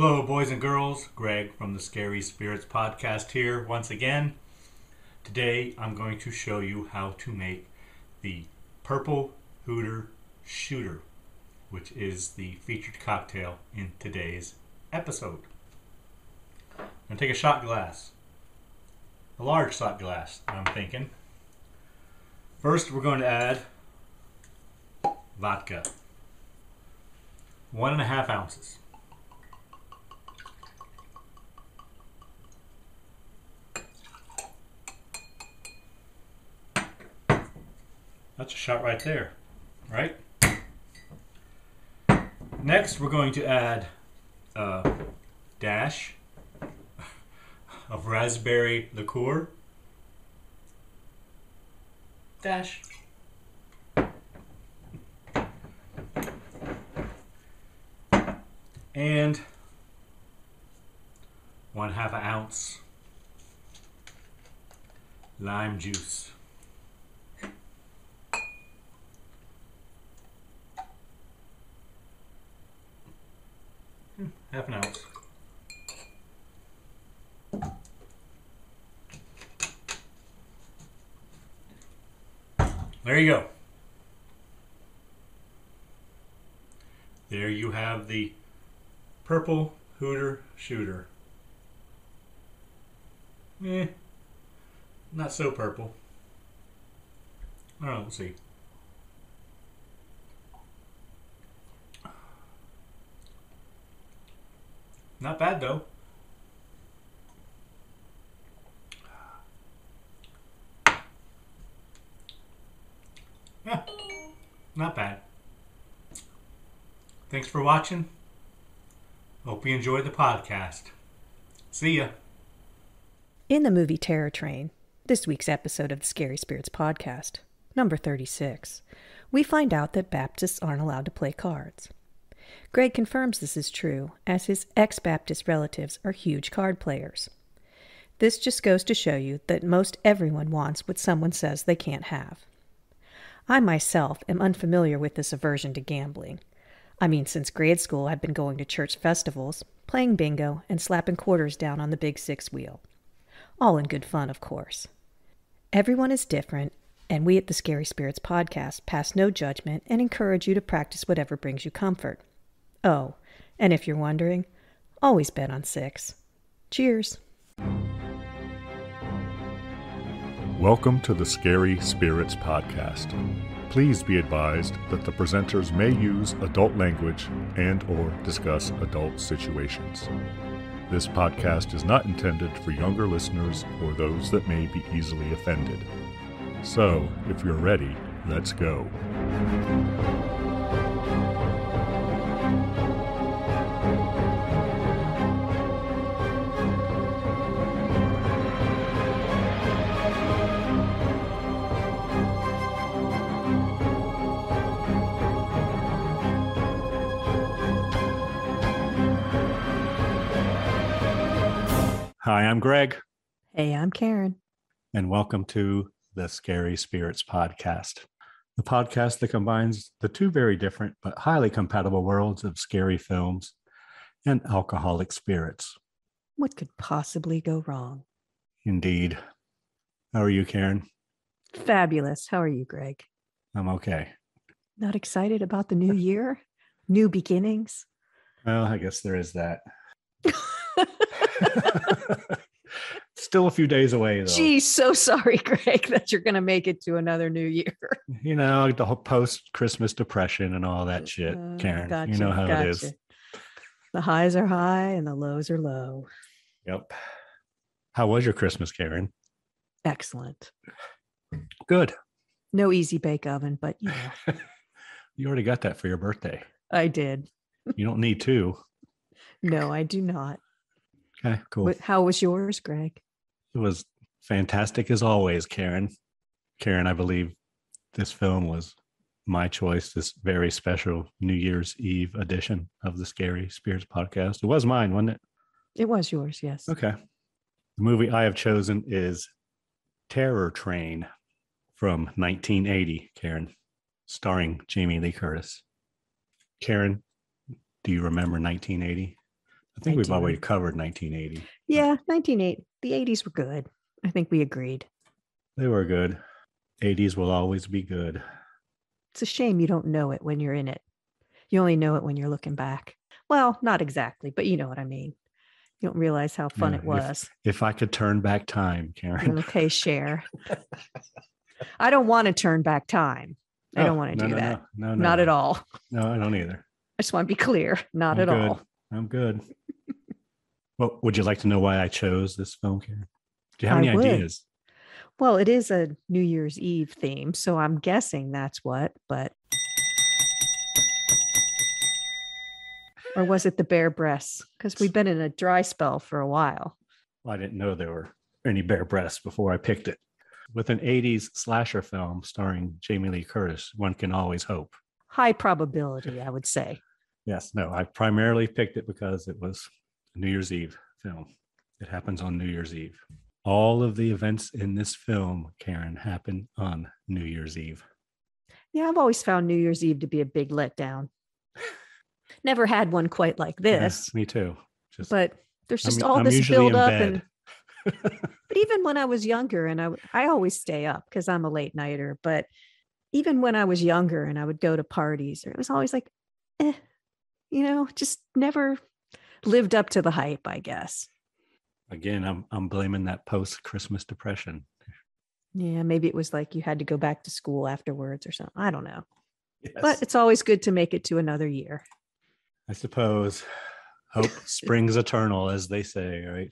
Hello, boys and girls. Greg from the Scary Spirits podcast here once again. Today I'm going to show you how to make the Purple Hooter Shooter, which is the featured cocktail in today's episode. I'm going to take a shot glass, a large shot glass, I'm thinking. First, we're going to add vodka, one and a half ounces. That's a shot right there, right? Next, we're going to add a dash of raspberry liqueur. Dash. And one half an ounce lime juice. Half an ounce. There you go. There you have the purple hooter shooter. Eh, not so purple. I don't know, we'll see. Not bad though. Yeah, not bad. Thanks for watching. Hope you enjoyed the podcast. See ya. In the movie Terror Train, this week's episode of the Scary Spirits podcast, number 36, we find out that Baptists aren't allowed to play cards. Greg confirms this is true, as his ex Baptist relatives are huge card players. This just goes to show you that most everyone wants what someone says they can't have. I myself am unfamiliar with this aversion to gambling. I mean, since grade school, I've been going to church festivals, playing bingo, and slapping quarters down on the big six wheel. All in good fun, of course. Everyone is different, and we at the Scary Spirits podcast pass no judgment and encourage you to practice whatever brings you comfort. Oh, and if you're wondering, always bet on six. Cheers. Welcome to the Scary Spirits Podcast. Please be advised that the presenters may use adult language and or discuss adult situations. This podcast is not intended for younger listeners or those that may be easily offended. So, if you're ready, let's go. I'm Greg, Hey, I'm Karen. and welcome to the Scary Spirits Podcast, the podcast that combines the two very different but highly compatible worlds of scary films and alcoholic spirits. What could possibly go wrong? Indeed. How are you, Karen? Fabulous. How are you, Greg? I'm okay. Not excited about the new year? New beginnings? Well, I guess there is that. Still a few days away, though. Geez, so sorry, Greg, that you're going to make it to another new year. You know, the whole post Christmas depression and all that shit, Uh, Karen. gotcha, you know how it is. The highs are high and the lows are low. Yep. How was your Christmas, Karen? Excellent. Good. No easy bake oven, but you know, You already got that for your birthday. I did. You don't need two. No, I do not. Okay, cool. How was yours, Greg? It was fantastic as always, Karen. Karen, I believe this film was my choice, this very special New Year's Eve edition of the Scary Spirits podcast. It was mine, wasn't it? It was yours, yes. Okay. The movie I have chosen is Terror Train from 1980, Karen, starring Jamie Lee Curtis. Karen, do you remember 1980? I think we've already covered 1980. Yeah, 1980. The 80s were good. I think we agreed. They were good. 80s will always be good. It's a shame you don't know it when you're in it. You only know it when you're looking back. Well, not exactly, but you know what I mean. You don't realize how fun Yeah, it was. If I could turn back time, Karen. Mm, okay, share. I don't want to turn back time. I Oh, don't want to no, do no, that. No, no, no, not at all. No, I don't either. I just want to be clear. Not I'm at good. all. I'm good. Well, would you like to know why I chose this film, Karen? Do you have I any would. ideas? Well, it is a New Year's Eve theme, so I'm guessing that's what, but or was it the bare breasts? Because we've been in a dry spell for a while. Well, I didn't know there were any bare breasts before I picked it. With an 80s slasher film starring Jamie Lee Curtis, one can always hope. High probability, I would say. Yes, no, I primarily picked it because it was New Year's Eve film. It happens on New Year's Eve. All of the events in this film, Karen, happen on New Year's Eve. Yeah, I've always found New Year's Eve to be a big letdown. Never had one quite like Yeah, this, me too. Just but there's I'm- just all I'm this build up and but even when I was younger, and I I always stay up because I'm a late nighter, but even when I was younger and I would go to parties, it was always like, eh, you know, just never lived up to the hype, I guess. Again, I'm I'm blaming that post Christmas depression. Yeah, maybe it was like you had to go back to school afterwards or something. I don't know. Yes. But it's always good to make it to another year. I suppose hope springs eternal, as they say, right?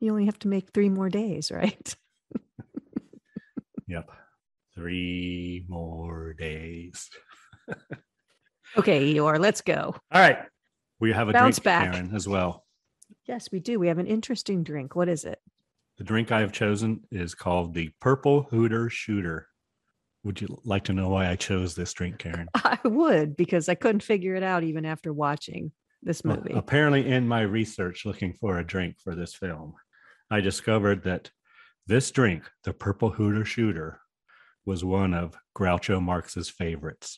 You only have to make three more days, right? Yep. Three more days. Okay, Eeyore, let's go. All right. We have a Bounce drink, back. Karen, as well. Yes, we do. We have an interesting drink. What is it? The drink I have chosen is called the Purple Hooter Shooter. Would you like to know why I chose this drink, Karen? I would because I couldn't figure it out even after watching this Well, movie. apparently, in my research looking for a drink for this film, I discovered that this drink, the Purple Hooter Shooter, was one of Groucho Marx's favorites.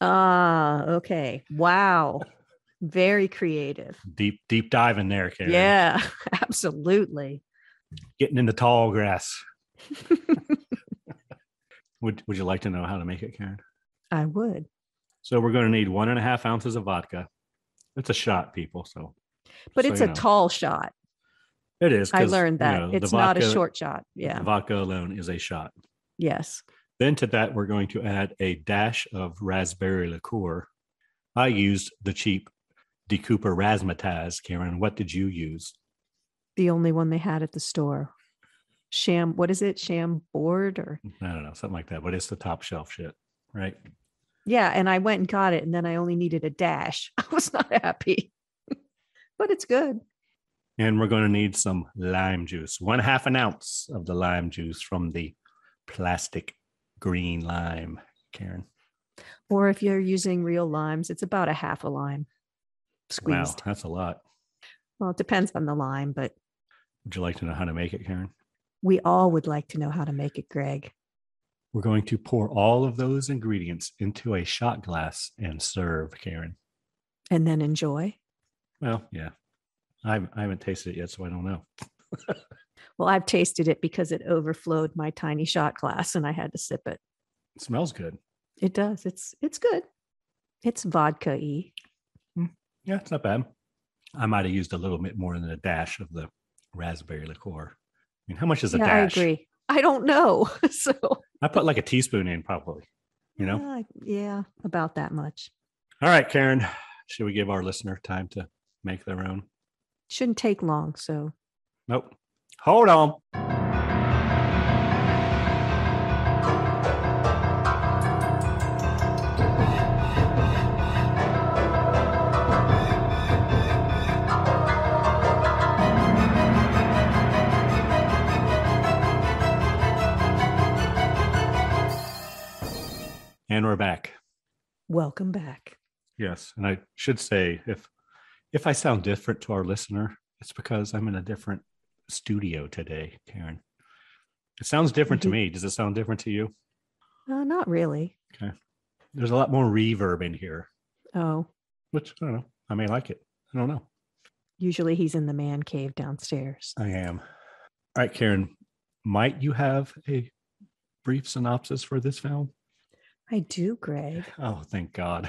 Ah, okay. Wow. Very creative. Deep, deep dive in there, Karen. Yeah, absolutely. Getting in the tall grass. would Would you like to know how to make it, Karen? I would. So we're going to need one and a half ounces of vodka. It's a shot, people. So But so it's a know. tall shot. It is. I learned you that. know, the it's not a short shot. Yeah. Vodka alone is a shot. Yes. Then to that, we're going to add a dash of raspberry liqueur. I used the cheap DeKuyper Razzmatazz. Karen, what did you use? The only one they had at the store. Sham, what is it? Sham board or I don't know, something like that, but it's the top shelf shit, right? yeah, and I went and got it, and then I only needed a dash. I was not happy. but it's good. And we're going to need some lime juice, one half an ounce of the lime juice from the plastic green lime, Karen. Or if you're using real limes, it's about a half a lime Wow, squeezed. that's a lot. Well, it depends on the lime, but Would you like to know how to make it, Karen? we all would like to know how to make it, Greg. We're going to pour all of those ingredients into a shot glass and serve, Karen. And then enjoy. Well, yeah. I haven't, I haven't tasted it yet, so I don't know. Well, I've tasted it because it overflowed my tiny shot glass and I had to sip it. It smells good. It does. It's it's good. It's vodka y. Yeah, it's not bad. I might have used a little bit more than a dash of the raspberry liqueur. I mean, how much is a Yeah, I agree. I don't know. so I put like a teaspoon in, probably. You know. uh, yeah, about that much. All right, Karen. Should we give our listener time to make their own? Shouldn't take long. So Nope. Hold on. And we're back. welcome back. Yes, and I should say if if I sound different to our listener, it's because I'm in a different studio today, Karen. It sounds different to Mhm. me. Does it sound different to you? Uh, not really. Okay. There's a lot more reverb in here, Oh, which I don't know. I may like it. I don't know. Usually he's in the man cave downstairs. I am. All right, Karen, might you have a brief synopsis for this film? I do, Greg. Oh, thank God.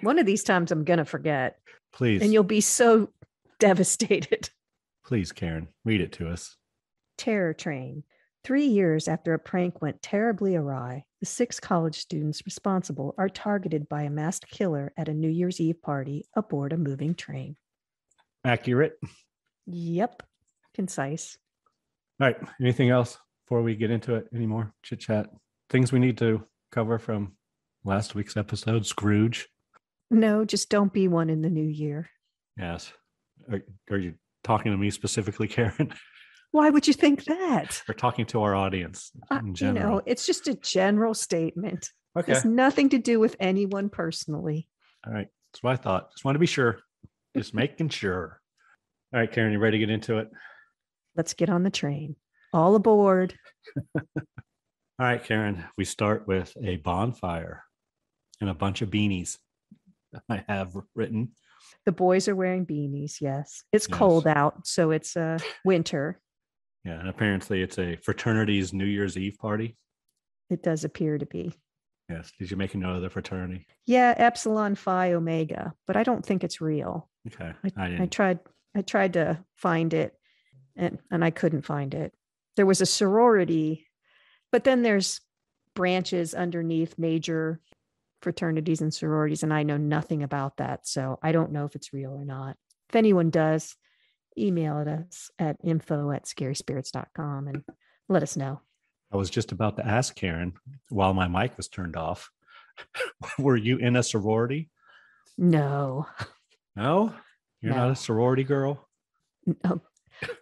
One of these times I'm going to forget, Please, and you'll be so devastated. please, Karen, read it to us. Terror Train. Three years after a prank went terribly awry, the six college students responsible are targeted by a masked killer at a New Year's Eve party aboard a moving train. Accurate. Yep. Concise. All right. Anything else before we get into it anymore? Chit chat. Things we need to cover from last week's episode Scrooge. No, just don't be one in the new year. Yes. Are, are you talking to me specifically, Karen? Why would you think that? We're talking to our audience Uh, in you know, it's just a general statement. okay. It's nothing to do with anyone personally. All right. That's what I thought. Just want to be sure. Just making sure. All right, Karen, you ready to get into it? Let's get on the train. All aboard. All right, Karen, we start with a bonfire and a bunch of beanies I have written. The boys are wearing beanies. Yes. It's Yes. cold out. So it's uh, winter. Yeah, and apparently it's a fraternity's New Year's Eve party. It does appear to be. Yes. Did you make a note of the fraternity? Yeah, Epsilon Phi Omega, but I don't think it's real. Okay. I, I I tried I tried to find it and and I couldn't find it. There was a sorority, but then there's branches underneath major fraternities and sororities and I know nothing about that, so I don't know if it's real or not. If anyone does, email at us at info at scaryspirits.com and let us know. I was just about to ask Karen while my mic was turned off. Were you in a sorority? No. No? You're not a sorority girl? no. Oh,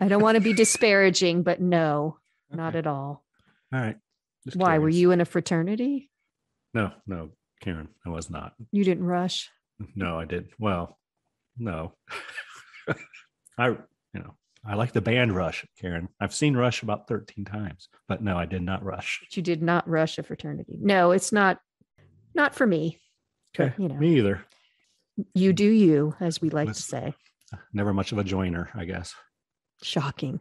I don't want to be disparaging, but no, not at all. All right. Just Why were you in a fraternity? No, no, Karen, I was not. You didn't rush. No, I did. Well, no. I, you know, I like the band Rush, Karen. I've seen Rush about 13 times, but no, I did not rush. but you did not rush a fraternity. No, it's not not for me. But, Okay. you know. Me either. You do you, as we like to say. Never much of a joiner, I guess. Shocking.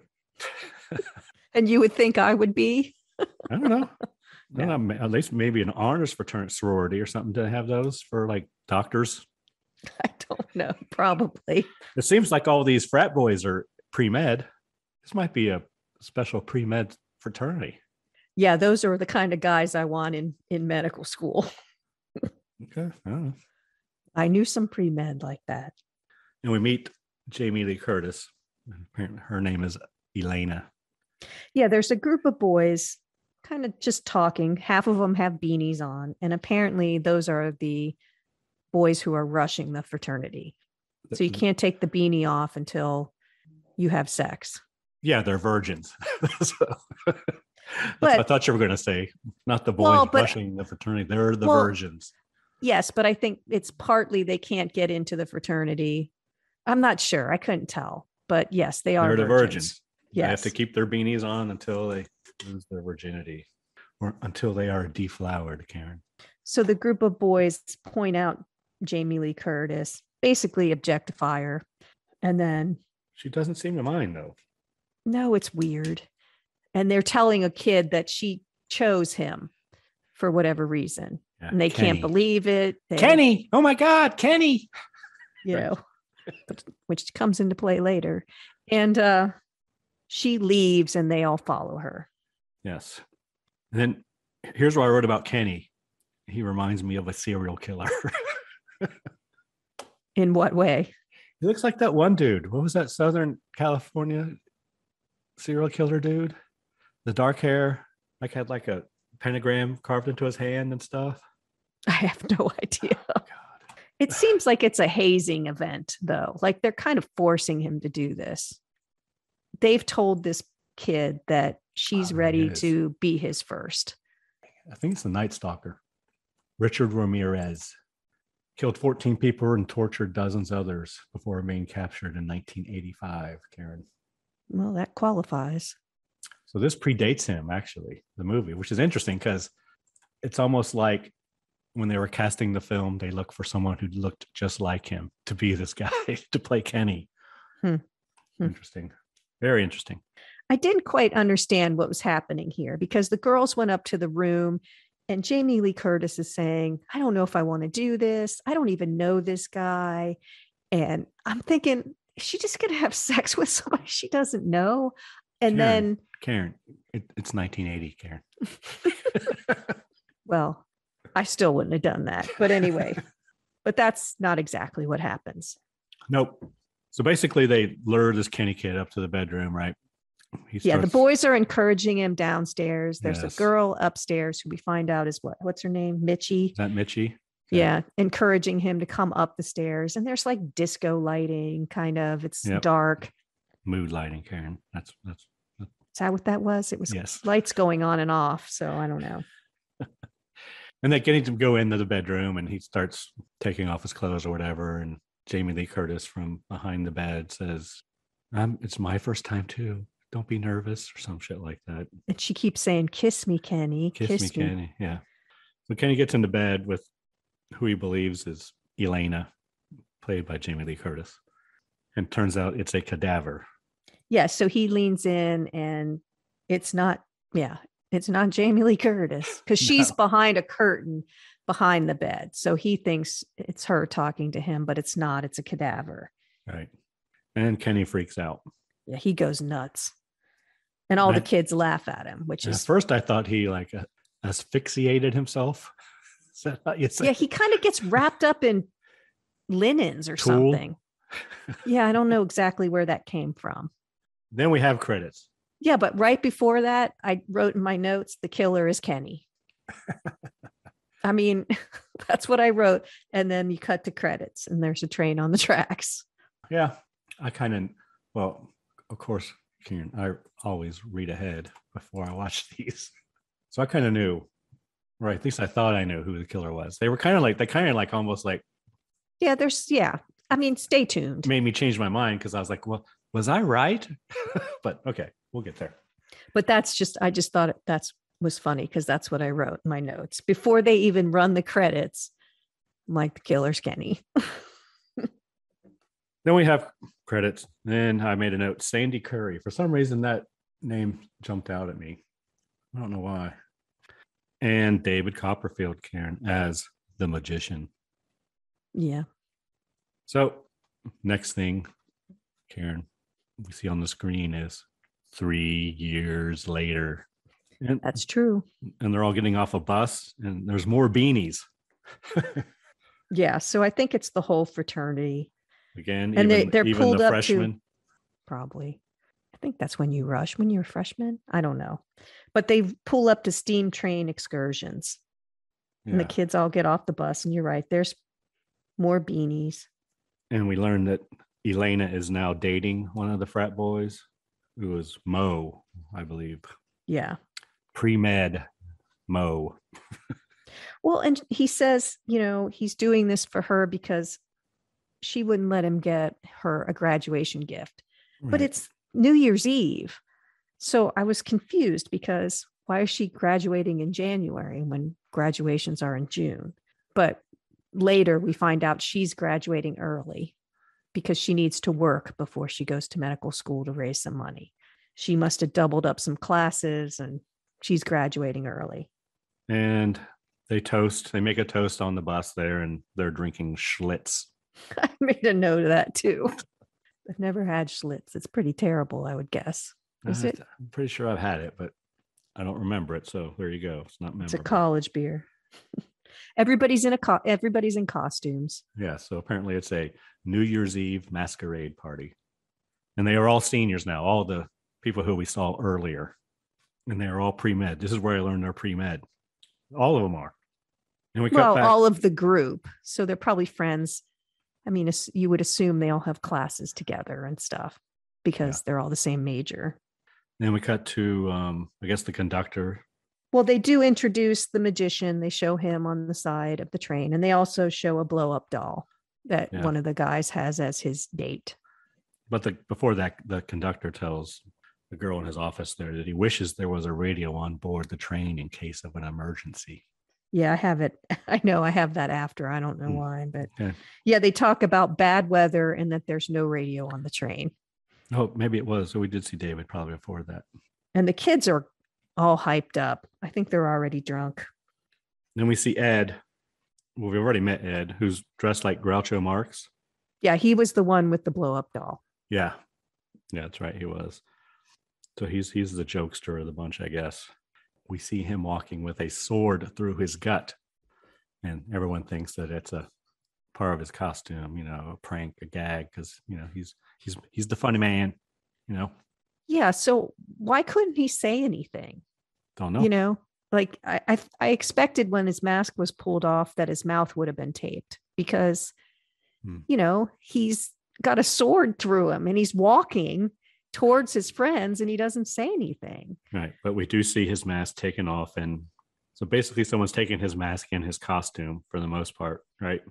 and you would think I would be? I don't know. I Yeah. don't know, At least maybe an honors fraternity sorority or something to have those for like doctors. I don't know. Probably. It seems like all these frat boys are pre med. This might be a special pre med fraternity. Yeah, those are the kind of guys I want in in medical school. Okay. I don't know. I knew some pre-med like that. And we meet Jamie Lee Curtis. Apparently her name is Elena. Yeah, there's a group of boys kind of just talking. Half of them have beanies on, and apparently those are the boys who are rushing the fraternity. So you mm-hmm. can't take the beanie off until you have sex. Yeah, they're virgins. So- That's what But- I thought you were going to say. Not the boys Well, but- rushing the fraternity. They're the Well, virgins. Yes, but I think it's partly they can't get into the fraternity. I'm not sure. I couldn't tell. But yes, they are They're the virgins. virgins. They have to keep their beanies on until they lose their virginity or until they are deflowered, Karen. So the group of boys point out Jamie Lee Curtis, basically objectify her. And then, She doesn't seem to mind, though. no, it's weird. And they're telling a kid that she chose him for whatever reason. Yeah, And they Kenny. can't believe it. They, Kenny. Oh my God, Kenny. you Right. know, which comes into play later. And uh, she leaves and they all follow her. Yes. And then here's what I wrote about Kenny. He reminds me of a serial killer. In what way? he looks like that one dude. What was that Southern California serial killer dude? The dark hair, like had like a pentagram carved into his hand and stuff. I have no idea. Oh, God. It seems like it's a hazing event, though. Like they're kind of forcing him to do this. They've told this kid that she's Oh, ready to be his first. I think it's the Night Stalker. Richard Ramirez killed 14 people and tortured dozens others before being captured in 1985, Karen. Well, that qualifies. So this predates him, actually, the movie, which is interesting because it's almost like when they were casting the film, they looked for someone who looked just like him to be this guy to play Kenny. Hmm. Hmm. Interesting. Very interesting. I didn't quite understand what was happening here because the girls went up to the room and Jamie Lee Curtis is saying, I don't know if I want to do this. I don't even know this guy. And I'm thinking, is she just going to have sex with somebody she doesn't know? And Karen. then, Karen, it, it's 1980, Karen. well, I still wouldn't have done that. But anyway, but that's not exactly what happens. Nope. So basically, they lure this Kenny kid up to the bedroom, right? He Yeah, the boys are encouraging him downstairs. There's Yes. a girl upstairs who we find out is what? What's her name? Mitchie. Is that Mitchie? yeah encouraging him to come up the stairs and there's like disco lighting kind of it's Yep. dark Mood lighting, Karen. That's that's is that what that was it was yes. lights going on and off so i don't know And they get him to go into the bedroom, and he starts taking off his clothes or whatever. And Jamie Lee Curtis from behind the bed says, um, "It's my first time too. Don't be nervous," or some shit like that. and she keeps saying kiss me kenny Kiss, me, Kenny. Yeah. So Kenny gets into bed with who he believes is Elena, played by Jamie Lee Curtis. And turns out it's a cadaver. yeah so he leans in and it's not yeah it's not jamie lee curtis because she's No. behind a curtain behind the bed so he thinks it's her talking to him but it's not it's a cadaver Right. And Kenny freaks out. yeah he goes nuts and all the Right. kids laugh at him which At is first, I thought he like uh, asphyxiated himself. Is that how you say yeah he kind of gets wrapped up in linens or Tulle? something yeah i don't know exactly where that came from Then we have credits. yeah but right before that i wrote in my notes the killer is kenny i mean that's what i wrote and then you cut to credits and there's a train on the tracks Yeah. I kind of, well, of course, Karen, I always read ahead before I watch these. So I kind of knew, or at least I thought I knew who the killer was. They were kind of like, they kind of like almost like yeah there's yeah i mean stay tuned made me change my mind because I was like, well, was I right? but okay, we'll get there. but that's just i just thought that's was funny because that's what i wrote in my notes before they even run the credits I'm like the killer's kenny Then we have credits. Then I made a note, Sandee Currie. For some reason, that name jumped out at me. I don't know why. And David Copperfield, Karen, as the magician. yeah So, next thing, Karen, we see on the screen is three years later. And, that's true and they're all getting off a bus, and there's more beanies. yeah so i think it's the whole fraternity Again, And they- even, they're even pulled the up to- probably. I think that's when you rush when you're a freshman. I don't know. But they pull up to steam train excursions and the kids all get off the bus. And you're right, there's more beanies. And we learned that Elena is now dating one of the frat boys, who is Mo, I believe. Yeah. Pre med Mo. Well, and he says, you know, he's doing this for her because she wouldn't let him get her a graduation gift. But it's New Year's Eve. So I was confused because why is she graduating in January when graduations are in June? But later we find out she's graduating early because she needs to work before she goes to medical school to raise some money. She must have doubled up some classes and she's graduating early. and they toast, they make a toast on the bus there, and they're drinking Schlitz. I made a note of that too. I've never had Schlitz. It's pretty terrible, I would guess. Is Uh, it? I'm pretty sure I've had it, but I don't remember it. So there you go. It's not memorable. It's a college beer. everybody's in a co- everybody's in costumes. Yeah. So apparently it's a New Year's Eve masquerade party. And they are all seniors now, all the people who we saw earlier. And they are all pre med. This is where I learned they're pre med. All of them are. And we Well, back. all of the group. So they're probably friends. I mean, you would assume they all have classes together and stuff because they're all the same major. then we cut to, um, I guess, the conductor. Well, they do introduce the magician. They show him on the side of the train, and they also show a blow up doll that Yeah. one of the guys has as his date. But the, before that, the conductor tells the girl in his office there that he wishes there was a radio on board the train in case of an emergency. Yeah, I have it. I know I have that after. I don't know Hmm. why, but Okay. yeah, they talk about bad weather and that there's no radio on the train. Oh, maybe it was. So we did see David probably before that. And the kids are all hyped up. I think they're already drunk. Then we see Ed. Well, we've already met Ed, who's dressed like Groucho Marx. Yeah, he was the one with the blow up doll. Yeah. Yeah, that's right. He was. So he's he's the jokester of the bunch, I guess. We see him walking with a sword through his gut. And everyone thinks that it's a part of his costume, you know, a prank, a gag, because you know, he's he's he's the funny man, you know. Yeah. So why couldn't he say anything? Don't know. You know, like I, I I expected when his mask was pulled off that his mouth would have been taped because Hmm. you know, he's got a sword through him and he's walking towards his friends and he doesn't say anything. Right. But we do see his mask taken off. And so basically someone's taking his mask and his costume for the most part, right?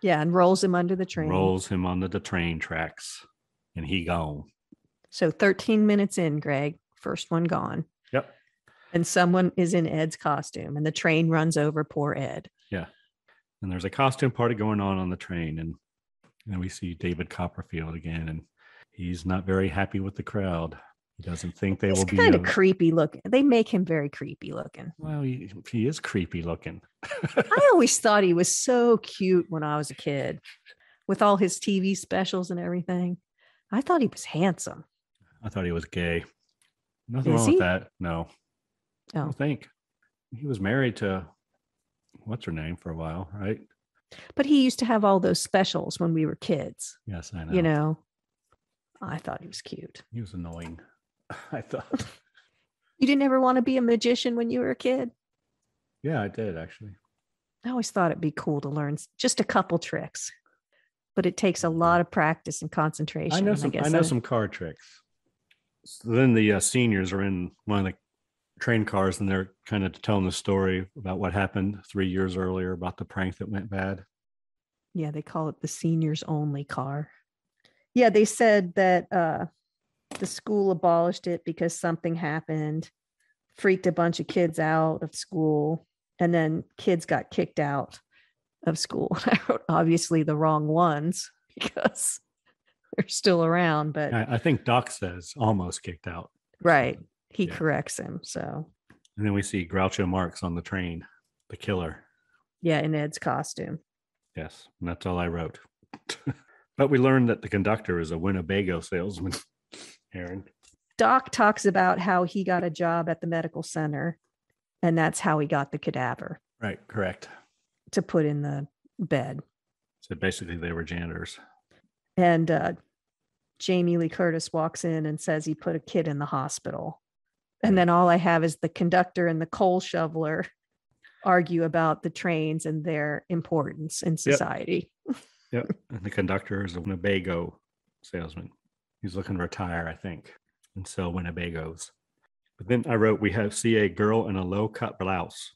Yeah, and rolls him under the train. Rolls him onto the train tracks and he gone. So 13 minutes in, Greg, first one gone. Yep. And someone is in Ed's costume and the train runs over poor Ed. Yeah. And there's a costume party going on on the train. And then we see David Copperfield again. And he's not very happy with the crowd. He doesn't think they He's will be. kind of creepy looking. They make him very creepy looking. well, he, he is creepy looking. I always thought he was so cute when I was a kid with all his TV specials and everything. I thought he was handsome. I thought he was gay. Nothing Is wrong he? with that. No. I Oh. don't think. He was married to what's her name for a while, right? But he used to have all those specials when we were kids, Yes, I know. you know. I thought he was cute. he was annoying. I thought. You didn't ever want to be a magician when you were a kid? Yeah, I did actually. I always thought it'd be cool to learn just a couple tricks, but it takes a lot of practice and concentration. I know some. I, guess know I- some card tricks. So then the uh, seniors are in one of the train cars, and they're kind of telling the story about what happened three years earlier about the prank that went bad. Yeah, they call it the seniors only car. Yeah, they said that uh, the school abolished it because something happened, freaked a bunch of kids out of school, and then kids got kicked out of school. I wrote obviously the wrong ones because they're still around, but I, I think Doc says almost kicked out, right, he Yeah. corrects him. So and then we see Groucho Marx on the train, the killer. yeah, in Ed's costume. Yes, and that's all I wrote. but we learned that the conductor is a Winnebago salesman. Aaron. Doc talks about how he got a job at the medical center, and that's how he got the cadaver Right, correct. to put in the bed. So basically, they were janitors. And uh, Jamie Lee Curtis walks in and says he put a kid in the hospital. And then all I have is the conductor and the coal shoveler argue about the trains and their importance in society. Yep. And the conductor is a Winnebago salesman. He's looking to retire, I think, and sell Winnebagos. But then I wrote, we have see a girl in a low cut blouse.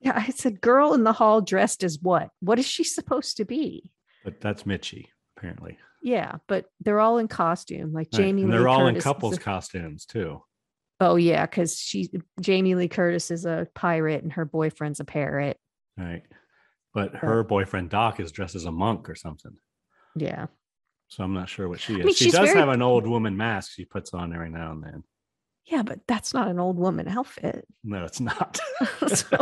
Yeah, I said, girl in the hall dressed as what? What is she supposed to be? But that's Mitchie, apparently. Yeah, but they're all in costume, like Right, Jamie. and Lee they're all in Curtis is couples a- costumes too. Oh yeah, because she Jamie Lee Curtis is a pirate and her boyfriend's a parrot. Right. But her boyfriend Doc is dressed as a monk or something. Yeah. So I'm not sure what she is. mean, she does very- have an old woman mask she puts on every now and then. Yeah, but that's not an old woman outfit. No, it's not. So-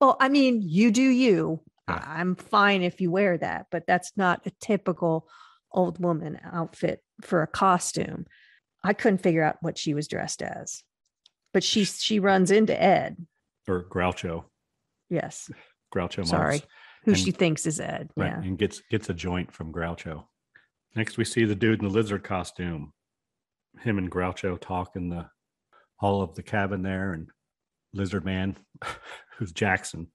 well, I mean, you do you. Yeah. I'm fine if you wear that, but that's not a typical old woman outfit for a costume. I couldn't figure out what she was dressed as. But she she runs into Ed. or Groucho. Yes. Groucho Marx. Sorry. Who And- she thinks is Ed. Right. Yeah. And gets gets a joint from Groucho. Next we see the dude in the lizard costume. Him and Groucho talk in the hall of the cabin there, and Lizard Man, who's Jackson,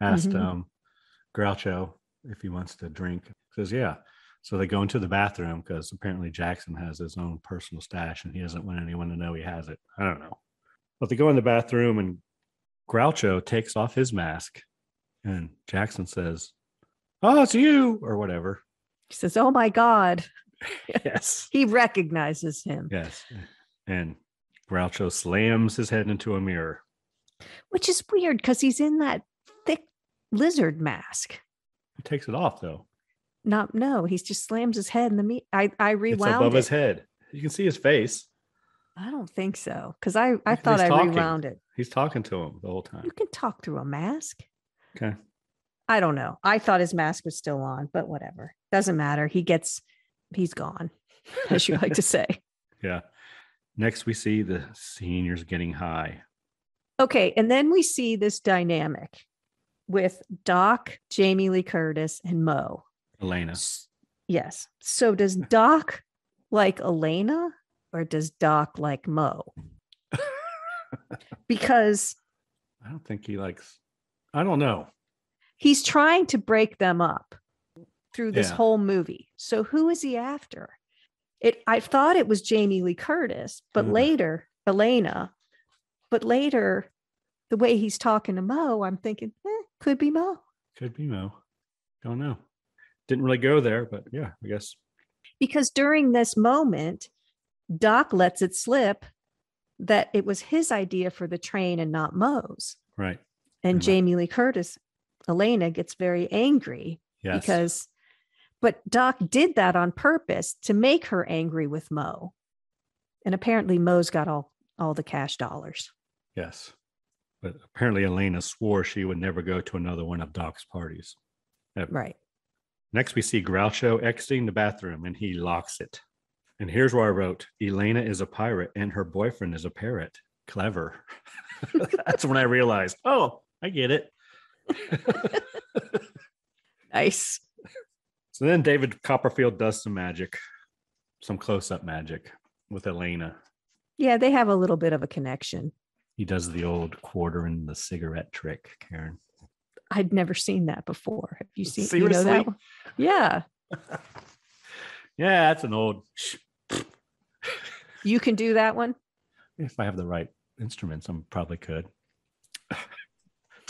asked Mhm. um Groucho if he wants to drink. Says, yeah. So they go into the bathroom because apparently Jackson has his own personal stash and he doesn't want anyone to know he has it. I don't know. But they go in the bathroom and Groucho takes off his mask and Jackson says, Oh, it's you, or whatever. He says, Oh my God. Yes. He recognizes him. Yes. And Groucho slams his head into a mirror. which is weird because he's in that thick lizard mask. He takes it off though. Not no, he just slams his head in the meat. I I It's rewound above it. his head. You can see his face. I don't think so because I I thought he's I talking. rewound it. He's talking to him the whole time. You can talk through a mask. Okay. I don't know. I thought his mask was still on, but whatever. Doesn't matter. He gets he's gone, as you like to say. Yeah. Next, we see the seniors getting high. Okay, and then we see this dynamic with Doc, Jamie Lee Curtis, and Mo. Elena. Yes. So does Doc like Elena or does Doc like Mo? Because I don't think he likes. I don't know. he's trying to break them up through this Yeah. whole movie. So who is he after? It I thought it was Jamie Lee Curtis, but Mm. later Elena, but later the way he's talking to Mo, I'm thinking, eh, could be Mo. Could be Mo. Don't know. Didn't really go there, but yeah, I guess. Because during this moment, Doc lets it slip that it was his idea for the train and not Mo's. Right. And Mhm. Jamie Lee Curtis, Elena gets very angry Yes. because but Doc did that on purpose to make her angry with Mo. And apparently Mo's got all all the cash dollars. yes. But apparently, Elena swore she would never go to another one of Doc's parties. ever. Right. Next, we see Groucho exiting the bathroom and he locks it. And here's where I wrote Elena is a pirate and her boyfriend is a parrot. Clever. That's when I realized, oh, I get it. Nice. So then David Copperfield does some magic, some close up magic with Elena. Yeah, they have a little bit of a connection. He does the old quarter in the cigarette trick, Karen. I'd never seen that before. Have you seen you know that one? Yeah. Yeah, that's an old. You can do that one. If I have the right instruments, I am probably could.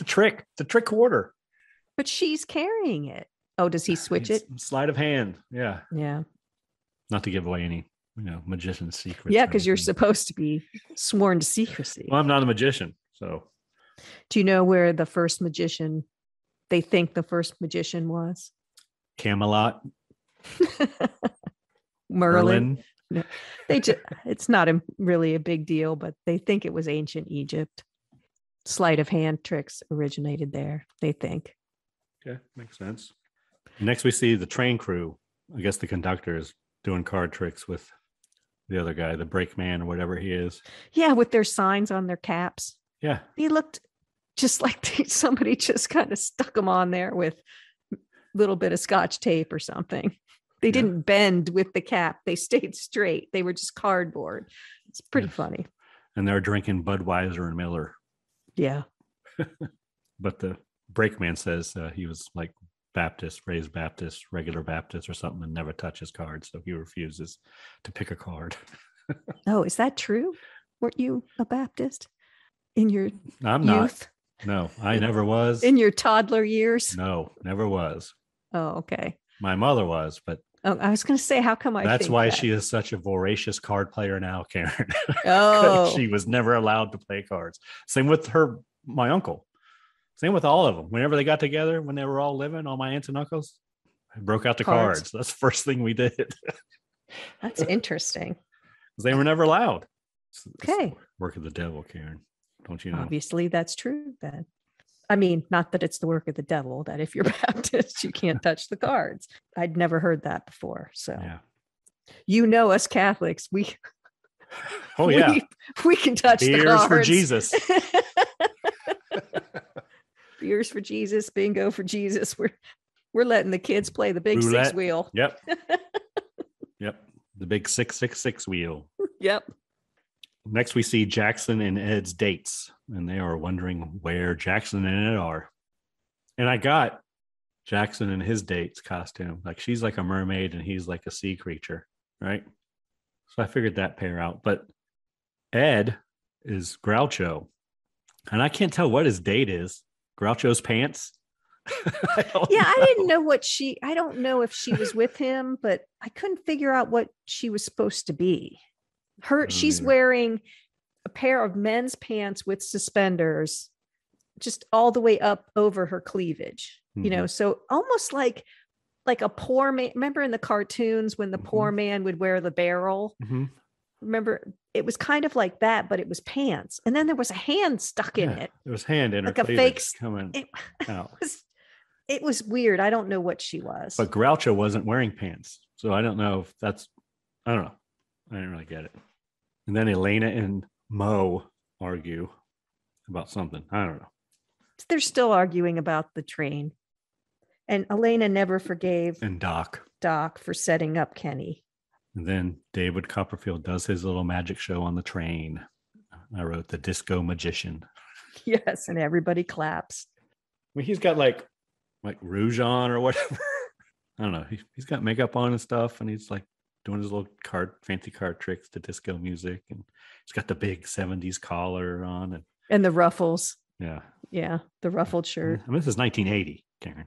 The trick, the trick quarter. But she's carrying it. Oh, does he switch it? Sleight of hand. Yeah. Yeah. Not to give away any, you know, magician's secrets. Yeah, because you're supposed to be sworn to secrecy. Well, I'm not a magician. So Do you know where the first magician they think the first magician was? Camelot, Merlin. Merlin. They just it's not a, really a big deal, but they think it was ancient Egypt. Sleight of hand tricks originated there, they think. Okay, makes sense. Next, we see the train crew. I guess the conductor is doing card tricks with the other guy, the brakeman or whatever he is. Yeah, with their signs on their caps. Yeah, He looked just like somebody just kind of stuck them on there with a little bit of scotch tape or something. They Yeah. didn't bend with the cap. They stayed straight. They were just cardboard. It's pretty Yes. funny. and they're drinking Budweiser and Miller. Yeah. But the brakeman says uh, he was like Baptist, raised Baptist, regular Baptist or something, and never touches cards. So he refuses to pick a card. Oh, is that true? Weren't you a Baptist in your I'm not. youth? No, I never was. In your toddler years? no, never was. Oh, okay. My mother was, but Oh, I was going to say, how come I? that's why that? she is such a voracious card player now, Karen. Oh, she was never allowed to play cards. Same with her, my uncle. Same with all of them. Whenever they got together, when they were all living, all my aunts and uncles, I broke out the Cards. cards. That's the first thing we did that's interesting. they were never allowed. It's- it's Okay. work of the devil, Karen. Don't you know? Obviously, that's true. Then, I mean, not that it's the work of the devil that if you're Baptist, you can't touch the cards. I'd never heard that before. So, Yeah. you know, us Catholics, we Oh yeah. we, we can touch the Beers cards for Jesus. Beers for Jesus, bingo for Jesus. We're we're letting the kids play the big six wheel. Yep. yep. The big six six six wheel. Yep. Next, we see Jackson and Ed's dates, and they are wondering where Jackson and Ed are. And I got Jackson and his dates costume. Like she's like a mermaid and he's like a sea creature, right? So I figured that pair out. But Ed is Groucho, and I can't tell what his date is. Groucho's pants. I Yeah, I didn't know what she I don't know if she was with him, but I couldn't figure out what she was supposed to be. Her don't she's either. wearing a pair of men's pants with suspenders just all the way up over her cleavage. You know, so almost like like a poor man. Remember in the cartoons when the Mhm. poor man would wear the barrel? Mhm. Remember, it was kind of like that, but it was pants, and then there was a hand stuck in Yeah, it. There was hand in her Like a fake coming It out. was, it was weird. I don't know what she was. But Groucho wasn't wearing pants. So I don't know if that's, I don't know. I didn't really get it. And then Elena and Mo argue about something. I don't know. They're still arguing about the train, and Elena never forgave And Doc. Doc for setting up Kenny. And then David Copperfield does his little magic show on the train. I wrote the disco magician. Yes, and everybody claps. I mean, he's got like like rouge on or whatever. I don't know. He, he's got makeup on and stuff, and he's like doing his little card, fancy card tricks to disco music, and he's got the big 70s collar on, and And the ruffles. yeah. Yeah, the ruffled shirt. I mean, this is 1980, Karen.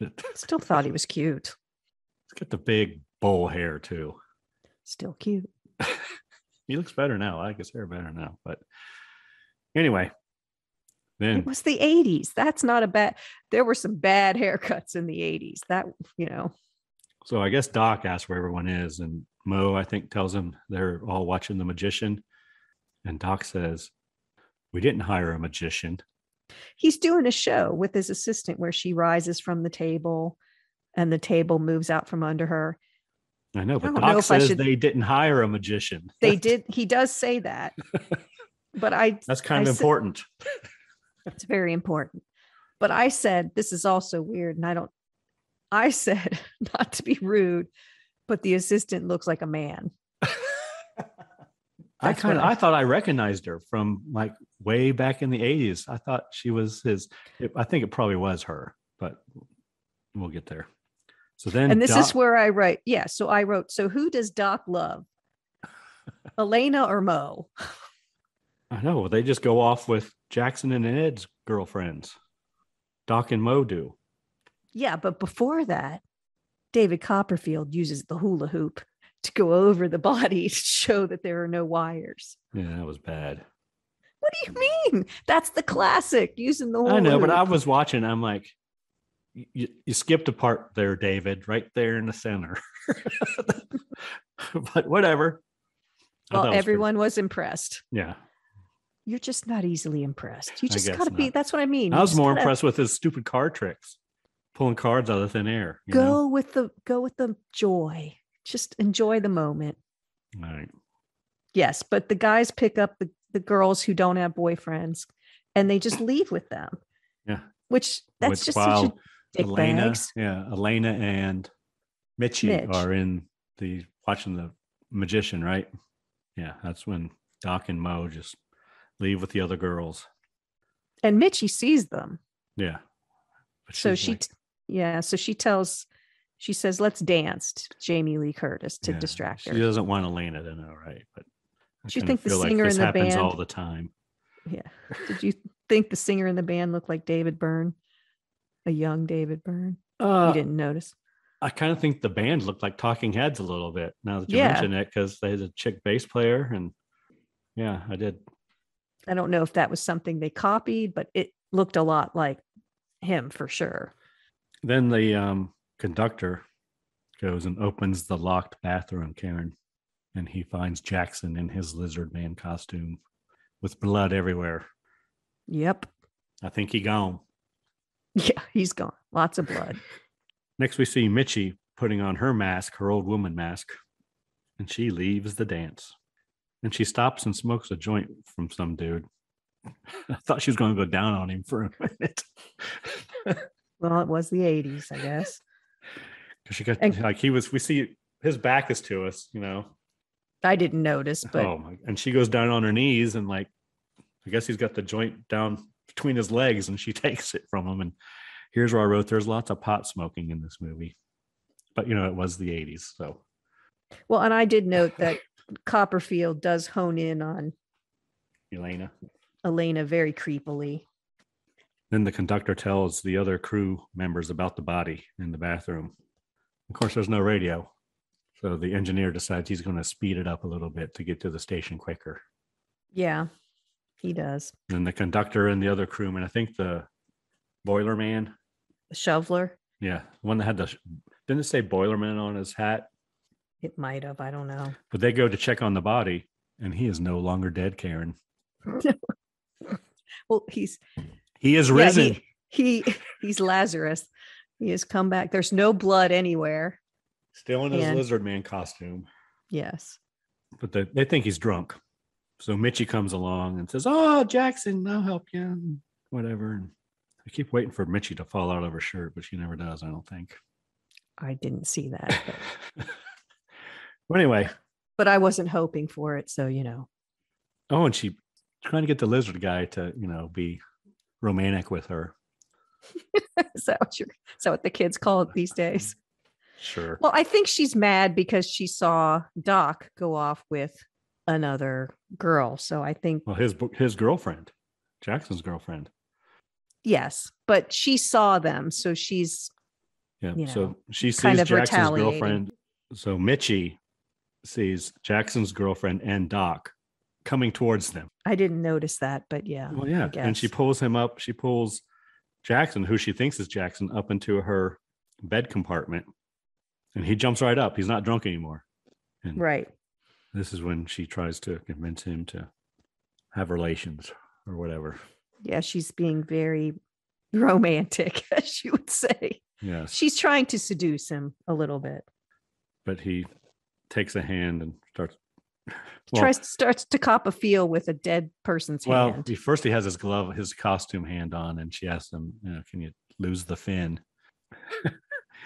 Still thought he was cute. He's got the big bowl hair too. Still cute. He looks better now. I like his hair better now. But anyway, then It was the 80s. That's not a bad. There were some bad haircuts in the 80s. That, you know, so I guess Doc asks where everyone is, and Mo I think tells him they're all watching The Magician, and Doc says, "We didn't hire a magician." he's doing a show with his assistant where she rises from the table and the table moves out from under her. I know, but know Doc says should- they didn't hire a magician. They did, he does say that. But I, That's kind I of said- important. it's very important. But I said, this is also weird. And I don't, I said, not to be rude, but the assistant looks like a man. I kind of I- I thought I recognized her from like way back in the 80s. I thought she was his it- I think it probably was her, but we'll get there. So then and this is where I write, yeah. So I wrote, so who does Doc love? Elena or Mo? I know they just go off with Jackson and Ed's girlfriends. Doc and Mo do. Yeah, but before that, David Copperfield uses the hula hoop to go over the body to show that there are no wires. Yeah, that was bad. What do you mean? That's the classic using the hula I know, but I was watching. I'm like, you, you skipped a part there, David, right there in the center. but whatever. Well, was pretty- everyone was impressed. yeah, You're just not easily impressed. You just gotta be. That's what I mean. I was more gotta impressed with his stupid card tricks, pulling cards out of thin air. you know? Go with the go with the joy. Just enjoy the moment. All right. Yes, but the guys pick up the, the girls who don't have boyfriends and they just leave with them. Yeah. Which that's With- just such a while dick Elena, bags. yeah, Elena and Mitchie Mitch. are in the watching the magician, right? Yeah, that's when Doc and Mo just leave with the other girls. And Mitchie sees them. Yeah. But So she like- yeah, so she tells she says, let's dance to Jamie Lee Curtis to yeah, distract her She doesn't want Elena to know, right? But I Do you think the singer this in the band happens band- all the time? Yeah. Did you think the singer in the band looked like David Byrne? A young David Byrne? Uh, you didn't notice. I kind of think the band looked like Talking Heads a little bit now that you Yeah. mention it, because they had a chick bass player, and yeah, I did. I don't know if that was something they copied, but it looked a lot like him for sure. Then the um, conductor goes and opens the locked bathroom, Karen, and he finds Jackson in his lizard man costume with blood everywhere. Yep. I think he gone. Yeah, he's gone. Lots of blood. Next, we see Mitchie putting on her mask, her old woman mask, and she leaves the dance. And she stops and smokes a joint from some dude. I thought she was going to go down on him for a minute. Well, it was the 80s, I guess. Because she got And- like he was. We see his back is to us, you know. I didn't notice, but oh my! And she goes down on her knees and like, I guess he's got the joint down between his legs, and she takes it from him. And here's where I wrote: "There's lots of pot smoking in this movie," but you know it was the '80s, so well, and I did note that Copperfield does hone in on Elena. Elena very creepily. Then the conductor tells the other crew members about the body in the bathroom. Of course, there's no radio. So the engineer decides he's going to speed it up a little bit to get to the station quicker. Yeah. He does. And the conductor and the other crewman, I think the boiler man. The shoveler. Yeah. One that had the, didn't it say boilerman on his hat? It might have. I don't know. But they go to check on the body and he is no longer dead, Karen. Well, he's He is yeah, risen. he, he he's Lazarus. He has come back. There's no blood anywhere. Still in his and- lizard man costume. Yes. But they, they think he's drunk. So Mitchie comes along and says, Oh, Jackson, I'll help you. and Whatever. And I keep waiting for Mitchie to fall out of her shirt, but she never does, I don't think. I didn't see that, but, well, anyway, but I wasn't hoping for it. So, you know, oh, and she trying to get the lizard guy to, you know, be romantic with her. is that what you're, is that what the kids call it these days? Sure. Well, I think she's mad because she saw Doc go off with another girl. So I think, Well, his his girlfriend, Jackson's girlfriend. yes, but she saw them. So she's, Yeah. You so she sees kind of Jackson's girlfriend. So Mitchie sees Jackson's girlfriend and Doc coming towards them. I didn't notice that, but yeah. Well, yeah. And she pulls him up. She pulls Jackson, who she thinks is Jackson, up into her bed compartment. And he jumps right up. He's not drunk anymore. And Right. this is when she tries to convince him to have relations or whatever. Yeah. She's being very romantic, as you would say. Yes. She's trying to seduce him a little bit. but he takes a hand and starts. Tries starts to cop a feel with a dead person's well, hand. he, first he has his glove, his costume hand on, and she asks him, you know, "Can you lose the fin?"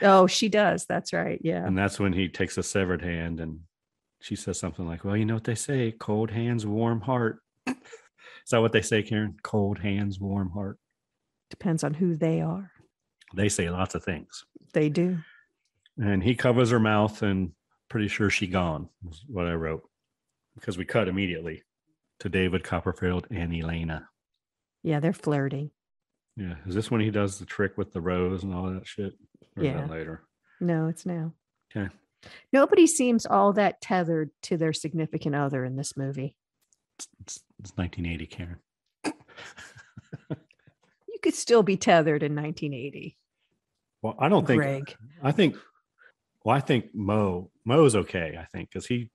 Oh, she does. That's right. Yeah. And that's when he takes a severed hand, and she says something like, "Well, you know what they say: cold hands, warm heart." Is that what they say, Karen? Cold hands, warm heart. Depends on who they are. They say lots of things. They do. And he covers her mouth, and pretty sure she gone. Was what I wrote because we cut immediately to David Copperfield and Elena. Yeah, they're flirting. Yeah, is this when he does the trick with the rose and all that shit? Or is Yeah. that later? No, it's now. Okay. Nobody seems all that tethered to their significant other in this movie. It's, it's, it's 1980, Karen. You could still be tethered in 1980. Well, I don't think. Greg. I think. Well, I think Mo Mo's okay. I think because he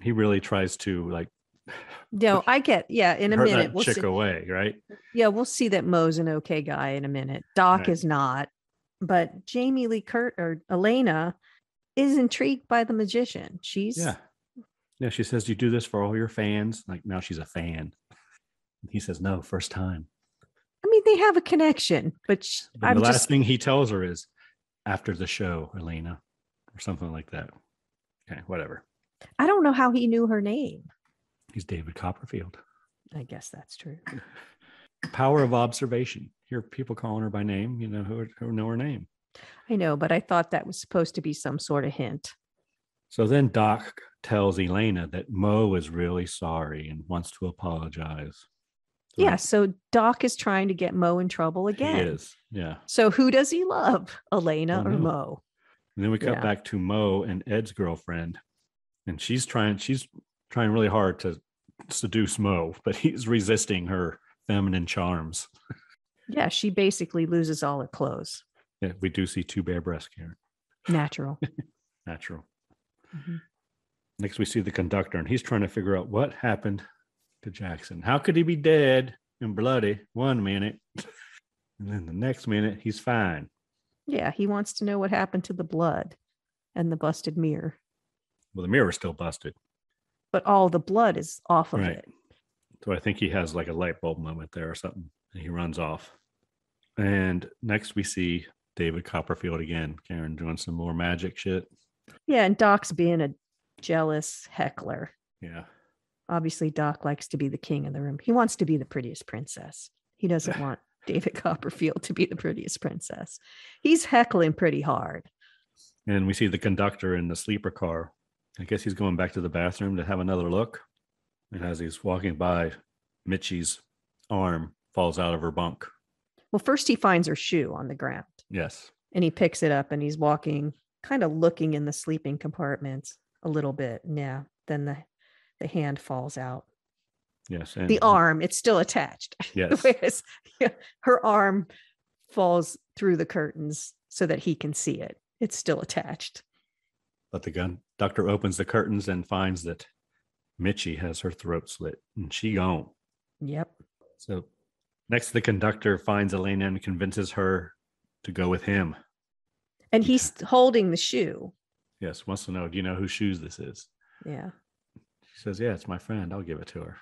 he really tries to like No, I get. Yeah, in a minute we'll chick see. away, right? Yeah, we'll see that Mo's an okay guy in a minute. Doc Right. is not, but Jamie Lee Kurt or Elena is intrigued by the magician. She's Yeah, yeah. She says, "You do this for all your fans." Like now, she's a fan. He says, "No, first time." I mean, they have a connection, but sh- the last just thing he tells her is, "After the show, Elena," or something like that. Okay, whatever. I don't know how he knew her name. He's David Copperfield. I guess that's true. Power of observation. Hear people calling her by name. You know who, who know her name. I know, but I thought that was supposed to be some sort of hint. So then Doc tells Elena that Mo is really sorry and wants to apologize. So Yeah, so Doc is trying to get Mo in trouble he again. is. Yeah. So who does he love, Elena or. Mo? And then we cut Yeah. back to Mo and Ed's girlfriend, and she's trying. She's trying really hard to seduce Mo, but he's resisting her feminine charms. Yeah, she basically loses all her clothes. Yeah, we do see two bare breasts here. Natural. Natural. Mhm. Next, we see the conductor, and he's trying to figure out what happened to Jackson. How could he be dead and bloody one minute, and then the next minute he's fine? Yeah, he wants to know what happened to the blood and the busted mirror. Well, the mirror's still busted, But all the blood is off of Right. it. so I think he has like a light bulb moment there or something, and he runs off. And next, we see David Copperfield again. Karen doing some more magic shit. Yeah, and Doc's being a jealous heckler. Yeah, Obviously, Doc likes to be the king of the room. He wants to be the prettiest princess. He doesn't want David Copperfield to be the prettiest princess. He's heckling pretty hard. and we see the conductor in the sleeper car. I guess he's going back to the bathroom to have another look. And as he's walking by, Mitchie's arm falls out of her bunk. Well, first he finds her shoe on the ground Yes. and he picks it up and he's walking, kind of looking in the sleeping compartments a little bit. Yeah. Then the, the hand falls out. Yes. And The arm, it's still attached. Yes. Whereas yeah, her arm falls through the curtains so that he can see it. It's still attached. But the gun doctor opens the curtains and finds that Mitchie has her throat slit and she gone. Yep. So next the conductor finds Elena and convinces her to go with him. And he's holding the shoe. Yes, wants to know, do you know whose shoes this is? Yeah. She says, Yeah, it's my friend. I'll give it to her.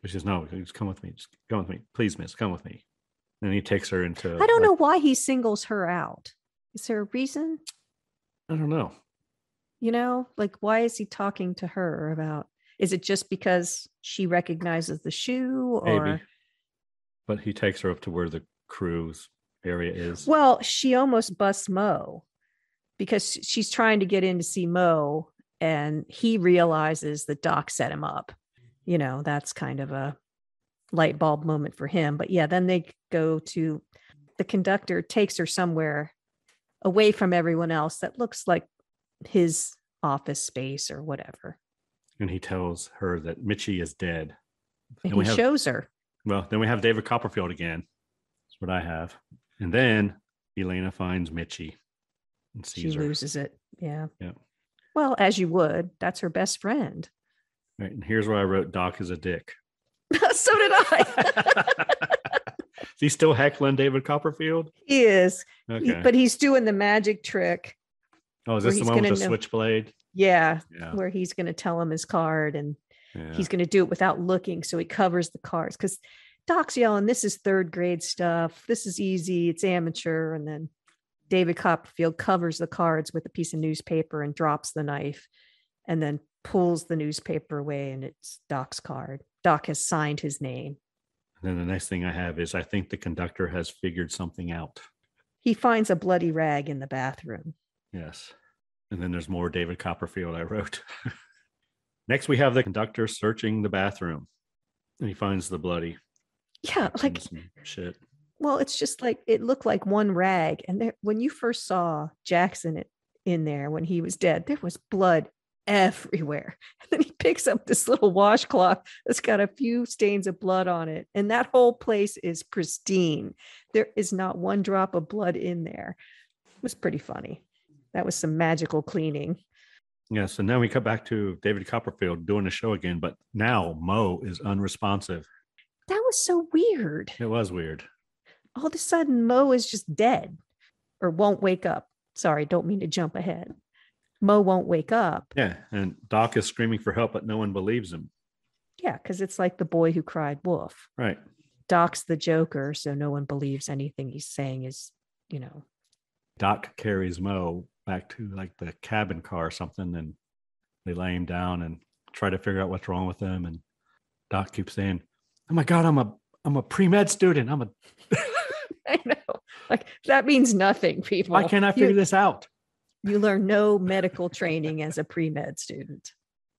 But she says, No, just come with me. Just come with me. Please, miss, come with me. And he takes her into I don't like- know why he singles her out. Is there a reason? I don't know. You know, like why is he talking to her about? Is it just because she recognizes the shoe or Maybe. But he takes her up to where the cruise area is. Well, she almost busts Mo because she's trying to get in to see Mo, and he realizes that Doc set him up. You know, that's kind of a light bulb moment for him. But yeah, then they go to the conductor takes her somewhere away from everyone else that looks like his office space or whatever. and he tells her that Mitchie is dead. And he have- shows her. Well, then we have David Copperfield again. That's what I have. And then Elena finds Mitchie and She sees her. loses it. Yeah. Yeah. Well, as you would. That's her best friend. Right. And here's where I wrote Doc is a dick. so did I. is he still heckling David Copperfield? he is. He- Okay. but he's doing the magic trick. Oh, is this the one with the know- switchblade? Yeah, Yeah. where he's going to tell him his card and yeah. he's going to do it without looking. So he covers the cards because Doc's yelling, This is third grade stuff. This is easy. It's amateur. And then David Copperfield covers the cards with a piece of newspaper and drops the knife and then pulls the newspaper away and it's Doc's card. Doc has signed his name. And then the next thing I have is I think the conductor has figured something out. He finds a bloody rag in the bathroom. Yes. And then there's more David Copperfield I wrote. Next, we have the conductor searching the bathroom. And he finds the bloody Yeah, like shit. Well, it's just like it looked like one rag. And there, when you first saw Jackson in there when he was dead, there was blood everywhere. And then he picks up this little washcloth that's got a few stains of blood on it. And that whole place is pristine. There is not one drop of blood in there. It was pretty funny. That was some magical cleaning. Yes. And then we cut back to David Copperfield doing the show again. But now Mo is unresponsive. That was so weird. It was weird. All of a sudden, Mo is just dead or won't wake up. Sorry, don't mean to jump ahead. Mo won't wake up. Yeah. And Doc is screaming for help, but no one believes him. Yeah, because it's like the boy who cried wolf. Right. Doc's the Joker, so no one believes anything he's saying is, you know. Doc carries Mo back to like the cabin car or something, and they lay him down and try to figure out what's wrong with him. And Doc keeps saying, "Oh my God, I'm a I'm a pre med student. I'm a I know. Like that means nothing, people. why can't I figure you, this out?" You learn no medical training as a pre-med student,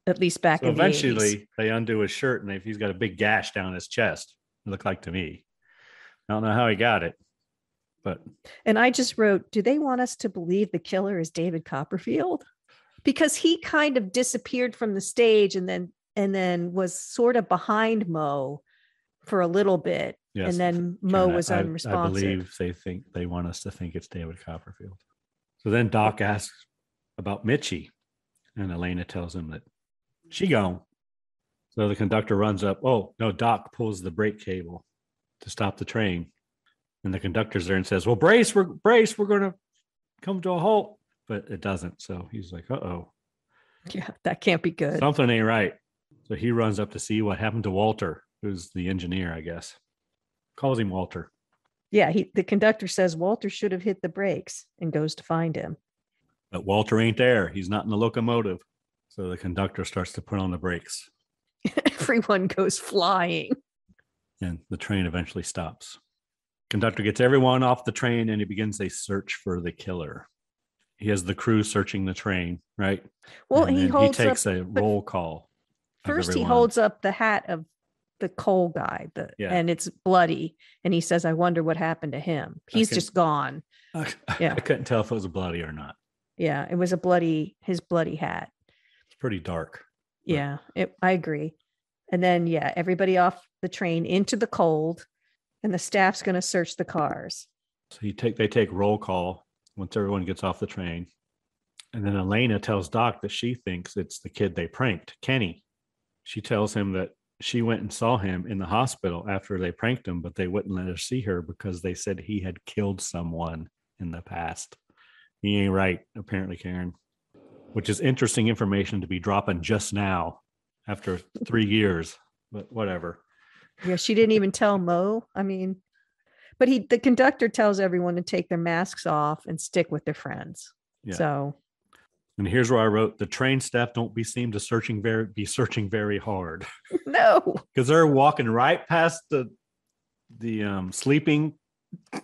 at least back So in the 80s. eventually, they undo his shirt, and if he's got a big gash down his chest. It looked like to me. I don't know how he got it, but And I just wrote, do they want us to believe the killer is David Copperfield? Because he kind of disappeared from the stage and then and then was sort of behind Mo for a little bit. yes, and then Mo I- was I- unresponsive. I believe they think they want us to think it's David Copperfield. So then Doc asks about Mitchie, and Elena tells him that she gone. So the conductor runs up. Oh no! Doc pulls the brake cable to stop the train, and the conductor's there and says, "Well, brace, we're brace, we're going to come to a halt." But it doesn't. So he's like, "Uh oh, yeah, that can't be good. something ain't right." So he runs up to see what happened to Walter, who's the engineer, I guess. Calls him Walter. yeah, he the conductor says Walter should have hit the brakes and goes to find him. But Walter ain't there. He's not in the locomotive. So the conductor starts to put on the brakes Everyone goes flying. and the train eventually stops. Conductor gets everyone off the train and he begins a search for the killer. He has the crew searching the train, right? Well, and he holds he takes up a roll call. first he holds up the hat of the coal guy, the, Yeah. and it's bloody. And he says, I wonder what happened to him. He's just gone. I, Yeah. I couldn't tell if it was bloody or not. Yeah, it was a bloody his bloody hat. It's pretty dark. Yeah, it, I agree. And then, yeah, everybody off the train into the cold, and the staff's going to search the cars. So you take they take roll call once everyone gets off the train. And then Elena tells Doc that she thinks it's the kid they pranked, Kenny. She tells him that she went and saw him in the hospital after they pranked him, but they wouldn't let her see her because they said he had killed someone in the past. He ain't right, apparently, Karen, which is interesting information to be dropping just now after three years, but whatever. Yeah, she didn't even tell Mo. I mean, but he, the conductor tells everyone to take their masks off and stick with their friends. Yeah. So, And here's where I wrote the train staff don't be seem to searching very be searching very hard. no, because they're walking right past the the um sleeping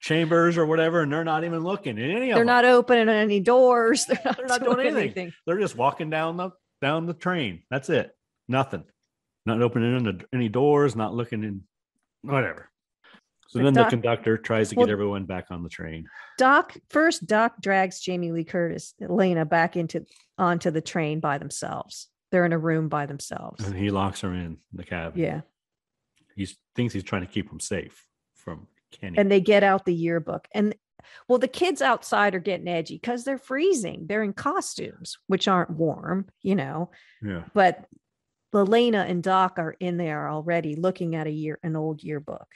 chambers or whatever, and they're not even looking at any of them. they're them. not opening any doors. They're not, They're not doing, doing anything. anything. They're just walking down the down the train. That's it. Nothing. Not opening any, any doors. Not looking in. Whatever. So But then Doc- the conductor tries to Well- get everyone back on the train. Doc first Doc drags Jamie Lee Curtis, Elena back into onto the train by themselves. They're in a room by themselves. And he locks her in the cabin. Yeah. He thinks he's trying to keep them safe from Kenny. And they get out the yearbook. And well, the kids outside are getting edgy because they're freezing. They're in costumes, which aren't warm, you know. yeah. But Elena and Doc are in there already looking at a year an old yearbook.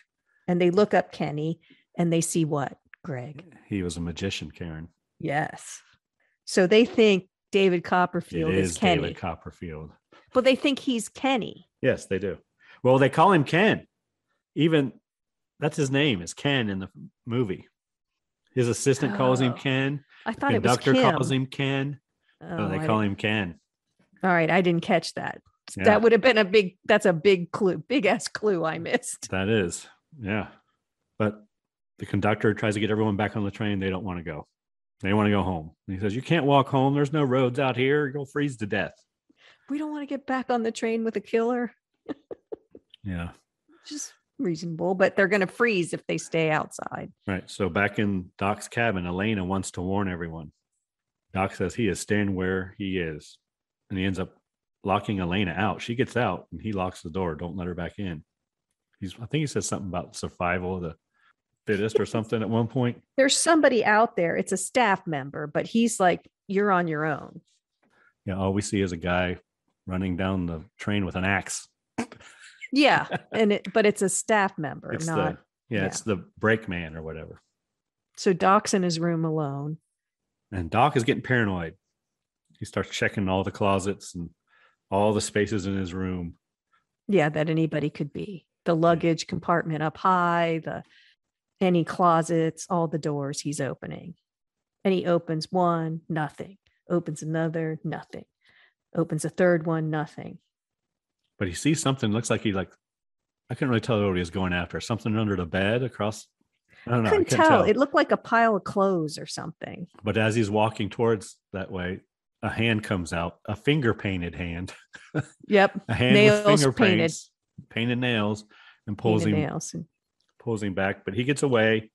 And they look up Kenny and they see what, Greg? He was a magician, Karen. Yes. So they think David Copperfield it is, is Kenny. David Copperfield. but they think he's Kenny. Yes, they do. Well, they call him Ken. Even that's his name is Ken in the movie. His assistant calls him Oh, Ken. I The thought it was conductor Kim. calls him Ken. Oh, Oh, they I call didn't- him Ken. All right, I didn't catch that. Yeah. That would have been a big. That's a big clue, big ass clue I missed. That is, yeah. But the conductor tries to get everyone back on the train. They don't want to go. They want to go home. And he says, "You can't walk home. There's no roads out here. You'll freeze to death." We don't want to get back on the train with a killer. Yeah. Just reasonable, but they're going to freeze if they stay outside. Right. So back in Doc's cabin, Elena wants to warn everyone. Doc says he is staying where he is. And he ends up locking Elena out. She gets out and he locks the door. Don't let her back in. He's I think he says something about survival of the fittest or something at one point. There's somebody out there. It's a staff member, but he's like, "You're on your own." Yeah, all we see is a guy running down the train with an axe. Yeah, and it, but it's a staff member, It's not. the yeah, yeah. it's the brakeman or whatever. So Doc's in his room alone. And Doc is getting paranoid. He starts checking all the closets and all the spaces in his room. Yeah, that anybody could be. The luggage compartment up high, the any closets, all the doors he's opening. And he opens one, nothing. Opens another, nothing. Opens a third one, nothing. but he sees something looks like he like i couldn't really tell what he was going after something under the bed across i don't know I couldn't couldn't tell. tell. It looked like a pile of clothes or something. but as he's walking towards that way a hand comes out a finger painted hand Yep. a hand Nails with finger painted. paints painted nails and pulls painted him nails. pulls him back but he gets away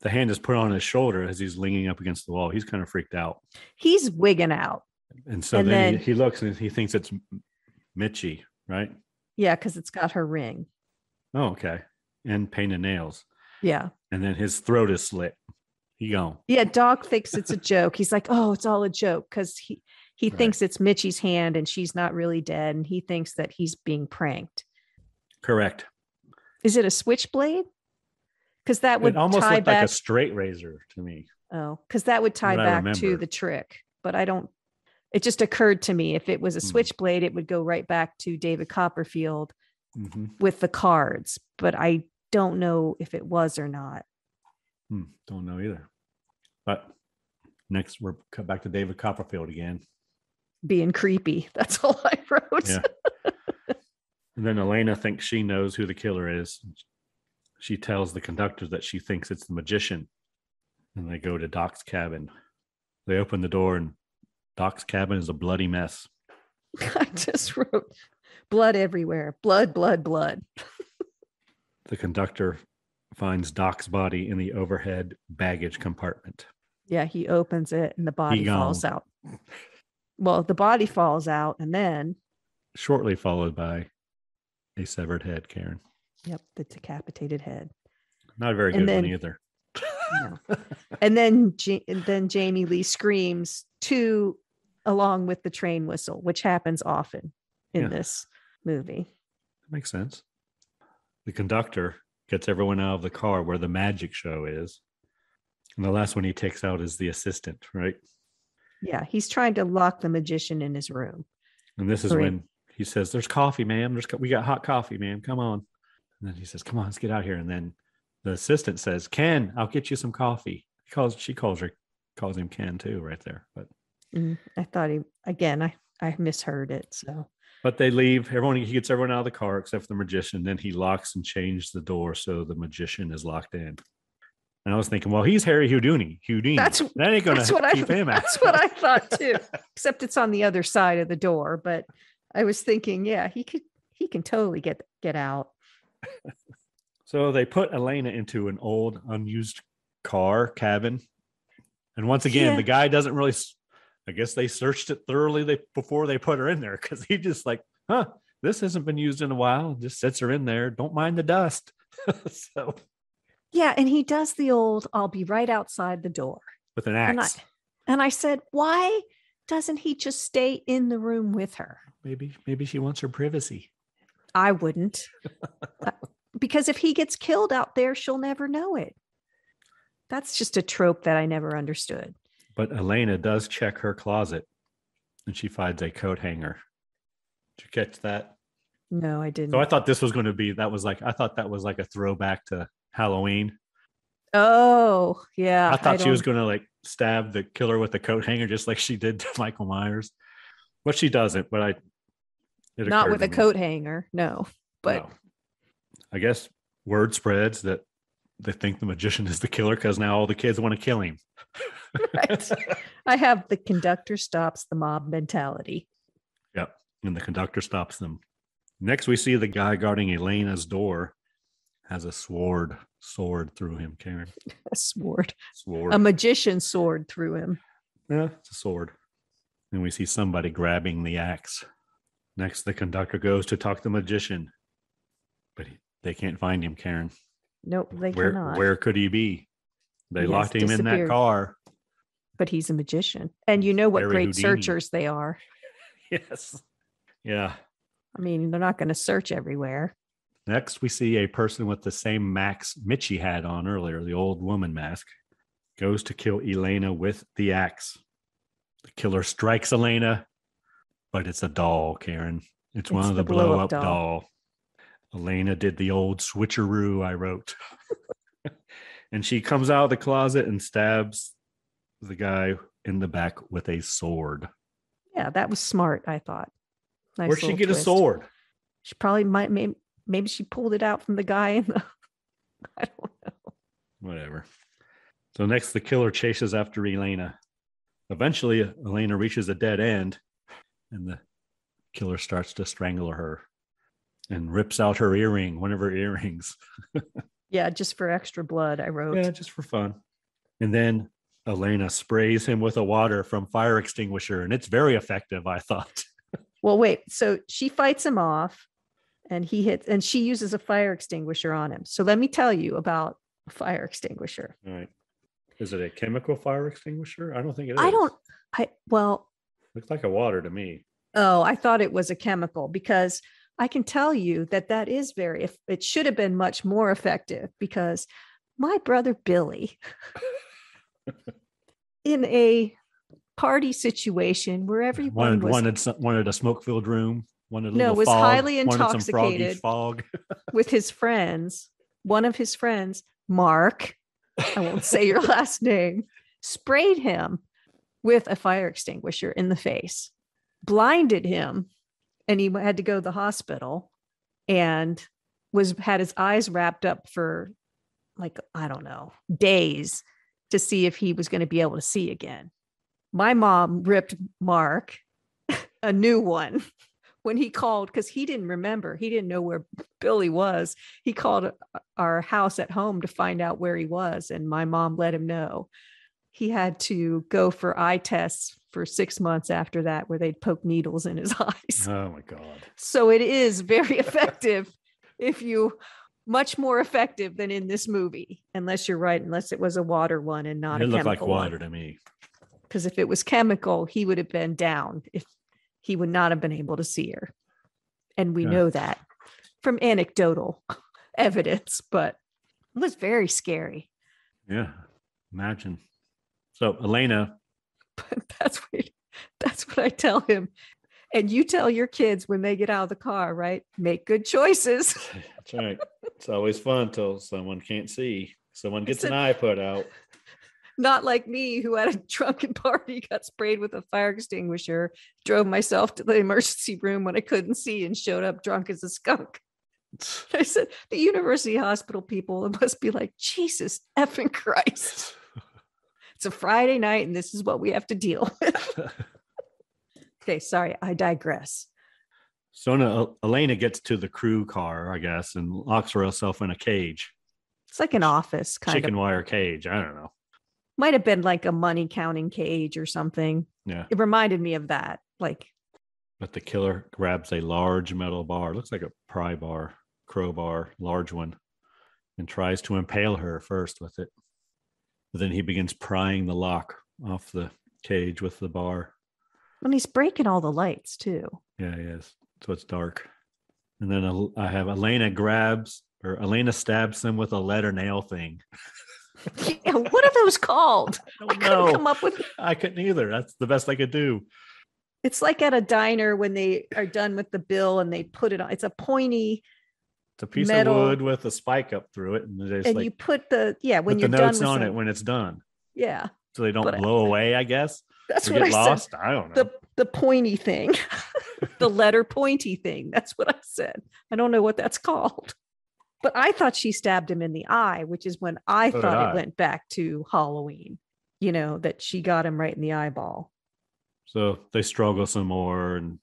the hand is put on his shoulder as he's leaning up against the wall he's kind of freaked out He's wigging out. and so And then, then- he, he looks and he thinks it's mitchie right Yeah, because it's got her ring. oh okay and painted nails Yeah. and then his throat is slit gone Yeah. Doc thinks it's a joke. He's like, oh, it's all a joke because he he Right. thinks it's Mitchie's hand and she's not really dead. And he thinks that he's being pranked. correct Is it a switchblade? Because that would it almost tie looked back. like a straight razor to me. oh, because that would tie back to the trick. But I don't. It just occurred to me if it was a Hmm. switchblade, it would go right back to David Copperfield Mhm. with the cards. But I don't know if it was or not. Hmm, don't know either. But next, we're cut back to David Copperfield again. Being creepy. That's all I wrote. Yeah. And then Elena thinks she knows who the killer is. She tells the conductor that she thinks it's the magician. And they go to Doc's cabin. They open the door, and Doc's cabin is a bloody mess. I just wrote blood everywhere. Blood, blood, blood. The conductor finds Doc's body in the overhead baggage compartment. Yeah, he opens it and the body falls out. Well, the body falls out and then shortly followed by a severed head, Karen. Yep, the decapitated head. Not a very And good one either. No. and then and then Jamie Lee screams two along with the train whistle, which happens often in Yeah. this movie. Makes sense. The conductor gets everyone out of the car where the magic show is. And the last one he takes out is the assistant, right? Yeah, he's trying to lock the magician in his room. And this is when he says, "There's coffee, ma'am. There's co- we got hot coffee, ma'am. Come on." And then he says, "Come on, let's get out here." And then the assistant says, "Ken, I'll get you some coffee." He calls she calls her calls him Ken too, right there. But Mm, I thought he again. I I misheard it. So but they leave. Everyone he gets everyone out of the car except for the magician. Then he locks and changes the door so the magician is locked in. And I was thinking, well, he's Harry Houdini. Houdini. That's- that ain't gonna that's what I keep him out. that's what I thought too. Except it's on the other side of the door. But I was thinking, yeah, he could he can totally get get out. So they put Elena into an old, unused car cabin. And once again, Yeah. the guy doesn't really, I guess they searched it thoroughly they, before they put her in there because he just like, huh, this hasn't been used in a while. Just sets her in there. Don't mind the dust. so Yeah, and he does the old "I'll be right outside the door." with an And I axe, and I said, why doesn't he just stay in the room with her? maybe, maybe she wants her privacy. I wouldn't. Uh, because if he gets killed out there, she'll never know it. That's just a trope that I never understood. But Elena does check her closet and she finds a coat hanger. Did you catch that? No, I didn't. So I thought this was going to be, that was like, I thought that was like a throwback to Halloween. oh, yeah. I thought she was going to like stab the killer with the coat hanger, just like she did to Michael Myers. But she doesn't. But I, it not with a me. coat hanger. No, but No. I guess word spreads that they think the magician is the killer because now all the kids want to kill him. right. I have the conductor stops the mob mentality. Yep. And the conductor stops them. Next, we see the guy guarding Elena's door has a sword, sword through him, Karen. A sword, Sword. a magician sword through him. Yeah, it's a sword. And we see somebody grabbing the axe. Next, the conductor goes to talk to the magician, but he, they can't find him, Karen. Nope, they Where cannot. where could he be? They He locked him in that car. but he's a magician, and you know what great Houdini. searchers they are. Yes. Yeah. I mean, they're not going to search everywhere. Next, we see a person with the same Max Mitchie had on earlier, the old woman mask, goes to kill Elena with the axe. The killer strikes Elena, but it's a doll, Karen. It's, one of the, the blow blow-up up doll. doll. Elena did the old switcheroo I wrote. and she comes out of the closet and stabs the guy in the back with a sword. Yeah, that was smart. I thought. Nice Where'd she get a sword? She probably might. Maybe, maybe she pulled it out from the guy in the. I don't know. Whatever. So next, the killer chases after Elena. Eventually, Elena reaches a dead end, and the killer starts to strangle her and rips out her earring, one of her earrings. Yeah, just for extra blood, I wrote. Yeah, just for fun. And then Elena sprays him with a water from fire extinguisher, and it's very effective, I thought. Well, wait. So she fights him off, and he hits, and she uses a fire extinguisher on him. So let me tell you about a fire extinguisher. All right. Is it a chemical fire extinguisher? I don't think it is. I don't. I well. Looks like a water to me. Oh, I thought it was a chemical because I can tell you that that is very. It should have been much more effective because my brother Billy, in a party situation where everyone Wanted was wanted some, wanted a smoke filled room. Wanted a No, was fog, highly wanted some froggy intoxicated. fog. with his friends, one of his friends, Mark, I won't say your last name, sprayed him with a fire extinguisher in the face, blinded him, and he had to go to the hospital and was had his eyes wrapped up for like I don't know, days to see if he was going to be able to see again. My mom ripped Mark a new one when he called because he didn't remember. He didn't know where Billy was. He called our house at home to find out where he was, and my mom let him know. He had to go for eye tests for six months after that where they'd poke needles in his eyes. Oh my god. So it is very effective if you much more effective than in this movie, unless you're right, unless it was a water one and not it a looked chemical like water one. to me. Because if it was chemical, he would have been down. If he would not have been able to see her, and we Yeah. know that from anecdotal evidence. But it was very scary. Yeah. Imagine. So Elena, that's what that's what I tell him. And you tell your kids when they get out of the car, right? Make good choices. that's right. It's always fun till someone can't see. Someone gets an eye put out. Not like me, who at a drunken party got sprayed with a fire extinguisher, drove myself to the emergency room when I couldn't see, and showed up drunk as a skunk. I said, the university hospital people must be like, Jesus effing Christ. It's a Friday night, and this is what we have to deal with. okay, sorry, I digress. So now Elena gets to the crew car, I guess, and locks herself in a cage, It's like an office kind chicken of wire cage. I don't know. might have been like a money counting cage or something. Yeah. It reminded me of that. Like, But the killer grabs a large metal bar, looks like a pry bar, crowbar, large one, and tries to impale her first with it. But then he begins prying the lock off the cage with the bar. And he's breaking all the lights too. Yeah, yes. So it's dark. And then I have Elena grabs or Elena stabs him with a letter nail thing. yeah, what are those called? I I don't couldn't know. come up with. I couldn't either. That's the best I could do. It's like at a diner when they are done with the bill and they put it on. It's a pointy, It's a piece Metal. of wood with a spike up through it, and and like you put the yeah when you're the done notes on it when it's done, yeah. so they don't But I- blow away. I guess That's what I get said. I don't know. The the pointy thing, the letter pointy thing. That's what I said. I don't know what that's called. But I thought she stabbed him in the eye, which is when I So thought I. it went back to Halloween. You know that she got him right in the eyeball. So they struggle some more, and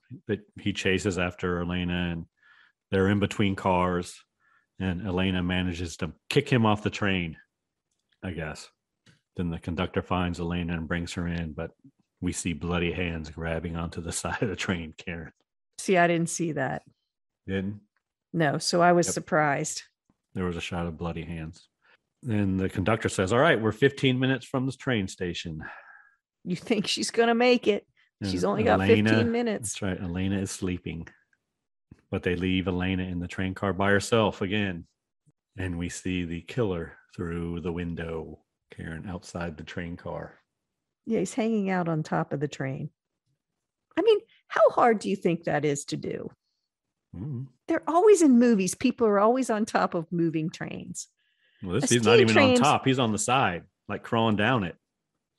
he chases after Elena, and they're in between cars, and Elena manages to kick him off the train. I guess. Then the conductor finds Elena and brings her in, but we see bloody hands grabbing onto the side of the train. Karen See, I didn't see that. didn't. No, so I was Yep. surprised. There was a shot of bloody hands. And the conductor says, "All right, we're 15 minutes from this train station." You think she's gonna make it? She's only got 15 minutes. That's right. Elena is sleeping. But they leave Elena in the train car by herself again. And we see the killer through the window, Karen, outside the train car. Yeah, he's hanging out on top of the train. I mean, how hard do you think that is to do? Mm. They're always in movies. People are always on top of moving trains. Well, this he's not even train's- on top. He's on the side, like crawling down it.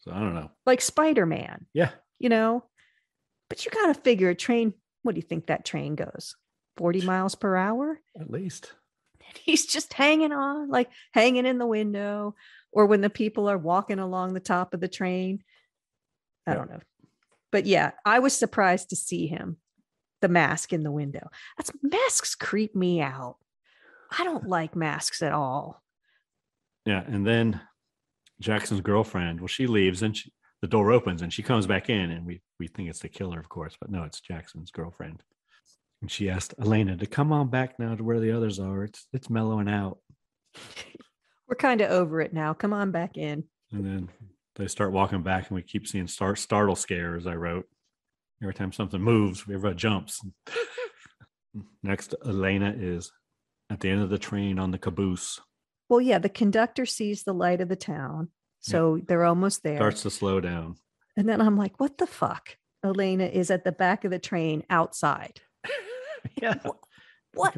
So I don't know. like Spider-Man, Yeah. you know. But you got to figure a train. What do you think that train goes? 40 miles per hour? At least. And he's just hanging on, like hanging in the window, or when the people are walking along the top of the train. I Yeah. don't know. But yeah, I was surprised to see him, the mask in the window. That's masks creep me out. I don't like masks at all. Yeah. And then Jackson's girlfriend, well, she leaves and she, the door opens and she comes back in and we, we think it's the killer, of course, but no, it's Jackson's girlfriend. And she asked Elena to come on back now to where the others are. It's it's mellowing out. We're kind of over it now. Come on back in. And then they start walking back and we keep seeing start startle scares, I wrote. Every time something moves, everybody jumps. Next, Elena is at the end of the train on the caboose. Well, yeah, the conductor sees the light of the town. Yeah. So they're almost there. Starts to slow down. And then I'm like, what the fuck? Elena is at the back of the train outside. yeah. What?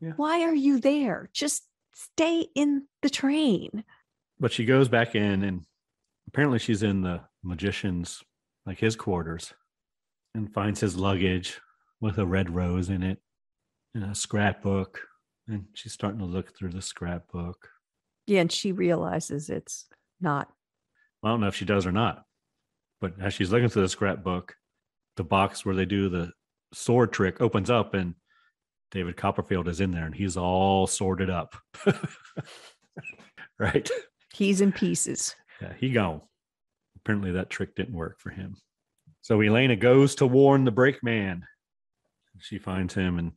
Yeah. Why are you there? Just stay in the train. But she goes back in and apparently she's in the magician's like his quarters and finds his luggage with a red rose in it and a scrapbook. And she's starting to look through the scrapbook. Yeah, and she realizes it's not. I don't know if she does or not. But as she's looking through the scrapbook, the box where they do the sword trick opens up and David Copperfield is in there and he's all sorted up. right? He's in pieces. Yeah, he gone. Apparently that trick didn't work for him. So Elena goes to warn the brakeman. She finds him, and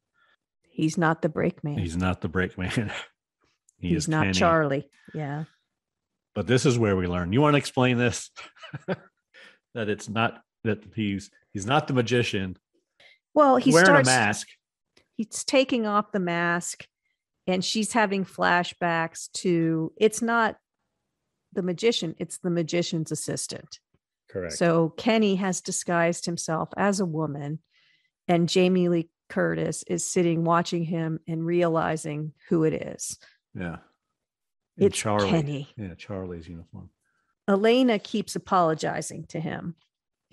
He's not the brakeman. he's not the brakeman. he He's is not Kenny. Charlie. Yeah. But this is where we learn. You want to explain this? that it's not that he's he's not the magician. Well, he wearing starts a mask. he's taking off the mask and she's having flashbacks to it's not the magician, it's the magician's assistant. Correct. So Kenny has disguised himself as a woman, and Jamie Lee Curtis is sitting watching him and realizing who it is. yeah. And It's Kenny. Yeah, Charlie's uniform. Alana keeps apologizing to him,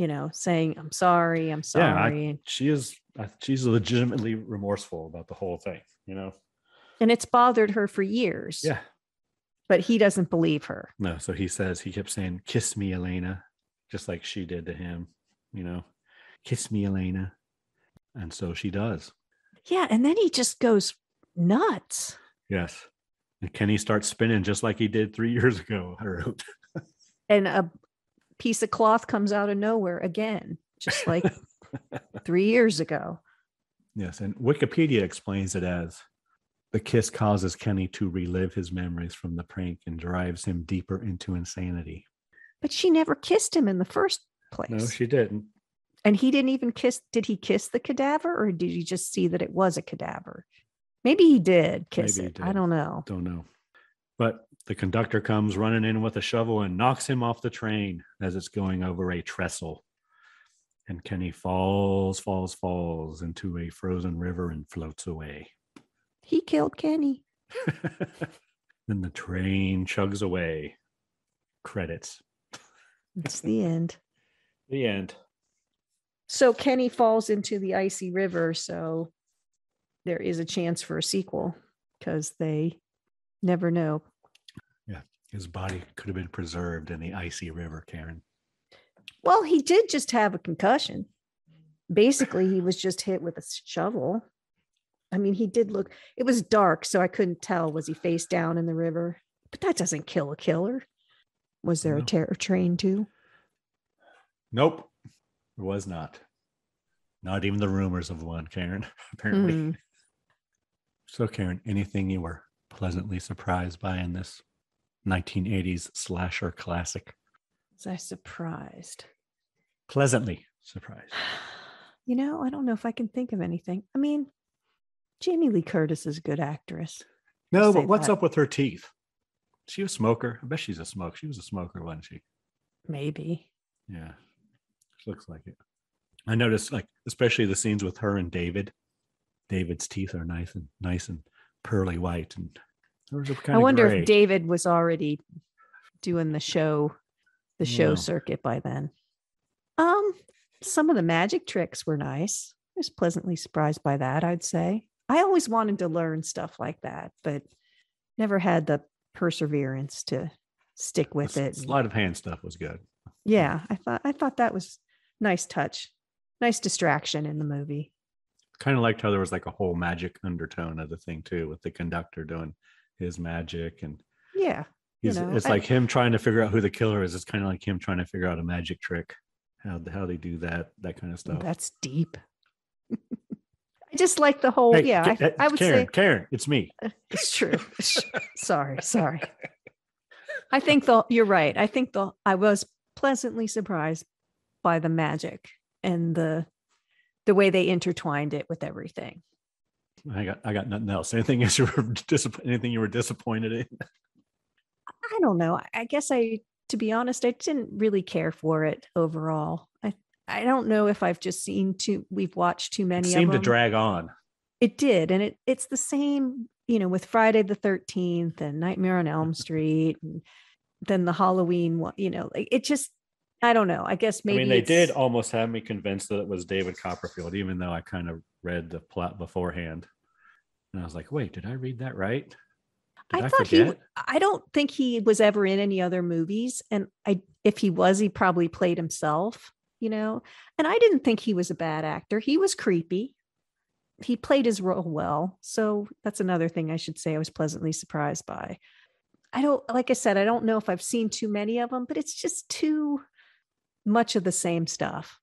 you know, saying, I'm sorry, I'm sorry. Yeah, I-. She is. She's legitimately remorseful about the whole thing. You know. and it's bothered her for years, Yeah. but he doesn't believe her. No. So he says he kept saying, "Kiss me, Alana," just like she did to him. You know, kiss me, Alana. And so she does. Yeah. And then he just goes nuts. Yes. And Kenny starts spinning just like he did three years ago. I wrote. and a piece of cloth comes out of nowhere again, just like three years ago. Yes, and Wikipedia explains it as the kiss causes Kenny to relive his memories from the prank and drives him deeper into insanity. But she never kissed him in the first place. No, she didn't. and he didn't even kiss. Did he kiss the cadaver or did he just see that it was a cadaver? Maybe he did kiss Maybe it. I don't know. Don't know. But the conductor comes running in with a shovel and knocks him off the train as it's going over a trestle. And Kenny falls, falls, falls into a frozen river and floats away. He killed Kenny. then the train chugs away. Credits. It's the end. The end. So Kenny falls into the icy river. So there is a chance for a sequel because they never know. His body could have been preserved in the icy river, Karen. Well, he did just have a concussion. Basically, he was just hit with a shovel. I mean, he did look, it was dark, so I couldn't tell. Was he face down in the river? But that doesn't kill a killer. Was there No. a terror train too? Nope. It was not. Not even the rumors of one, Karen, apparently. Hmm. So, Karen, anything you were pleasantly surprised by in this 1980s slasher classic? Was I surprised? Pleasantly surprised. You know, I don't know if I can think of anything. I mean, Jamie Lee Curtis is a good actress. No, but what's that. up with her teeth? She a smoker. I bet she's a smoke. She was a smoker, wasn't she? Maybe. Yeah. She looks like it. I noticed like especially the scenes with her and David. David's teeth are nice and nice and pearly white and I wonder if David was already doing the show, the show circuit by then. Um, some of the magic tricks were nice. I was pleasantly surprised by that, I'd say. I always wanted to learn stuff like that, but never had the perseverance to stick with s- it. Sleight of hand stuff was good. Yeah, I thought I thought that was nice touch. Nice distraction in the movie. Kind of liked how there was like a whole magic undertone of the thing too, with the conductor doing his magic and Yeah. You know, it's I- like him trying to figure out who the killer is. It's kind of like him trying to figure out a magic trick. How how they do that, that kind of stuff. That's deep. I just like the whole Hey, yeah, I, uh, I would Karen, say Karen, it's me. It's true. Sorry, sorry. I think the you're right. I think the I was pleasantly surprised by the magic and the the way they intertwined it with everything. I got I got nothing else. Anything else you were disappointed? Anything you were disappointed in? I don't know. I- guess I to be honest, I didn't really care for it overall. I I don't know if I've just seen too we've watched too many It seemed to drag on. It did, and it it's the same, you know, with Friday the Thirteenth and Nightmare on Elm Street, and then the Halloween one. You know, like it just, I don't know. I guess maybe I mean, they did almost have me convinced that it was David Copperfield, even though I kind of read the plot beforehand. And I was like, wait, did I read that right? Did I I, thought he. I don't think he was ever in any other movies, and I, if he was, he probably played himself. You know, and I didn't think he was a bad actor. He was creepy. He played his role well, so that's another thing I should say. I was pleasantly surprised by. I don't, like I said, I don't know if I've seen too many of them, but it's just too much of the same stuff.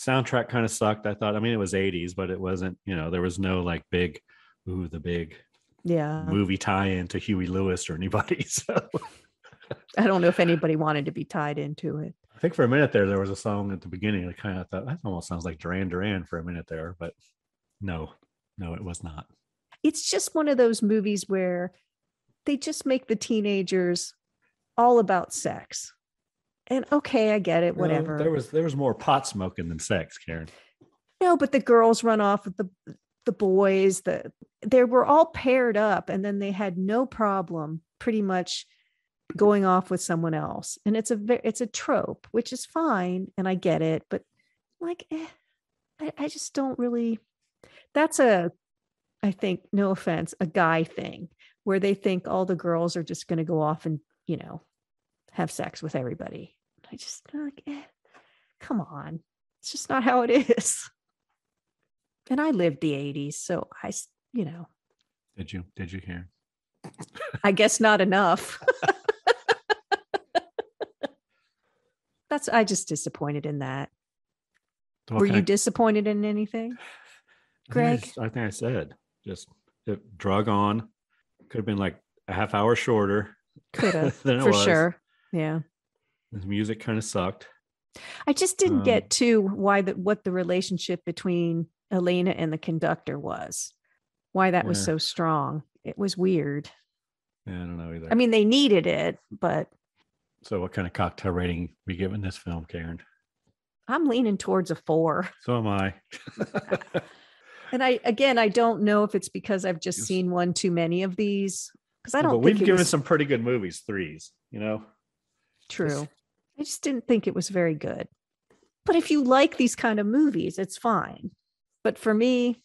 Soundtrack kind of sucked. I thought. I mean, it was '80s, but it wasn't. You know, there was no like big, ooh, the big Yeah. movie tie-in to Huey Lewis or anybody. So I don't know if anybody wanted to be tied into it. I think for a minute there, there was a song at the beginning. I kind of thought that almost sounds like Duran Duran for a minute there, but no, no, it was not. It's just one of those movies where they just make the teenagers all about sex. And okay, I get it, whatever. there was there was more pot smoking than sex, Karen. No, but the girls run off with the the boys. The they were all paired up, and then they had no problem pretty much going off with someone else. And it's a it's a trope, which is fine, and I get it. But like, eh, I, I just don't really. That's a, I think, no offense, a guy thing where they think all the girls are just going to go off and you know have sex with everybody. I just like, eh, come on, it's just not how it is and I lived the 80s, so I, you know, Did you did you hear? I guess not enough. That's I just disappointed in that. What Were you of- disappointed in anything? I think I Greg? I think I said just it drug on. Could have been like a half hour shorter. Could have for was. sure. Yeah. The music kind of sucked. I just didn't Um, get to why the what the relationship between Alana and the conductor was. Why that was so strong. It was weird. Yeah, I don't know either. I mean, they needed it, but so what kind of cocktail rating we giving this film, Karen? I'm leaning towards a four. So am I. And I again, I don't know if it's because I've just seen one too many of these. Because I don't but think we've given was some pretty good movies threes. You know, true. I just didn't think it was very good. But if you like these kind of movies, it's fine. But for me,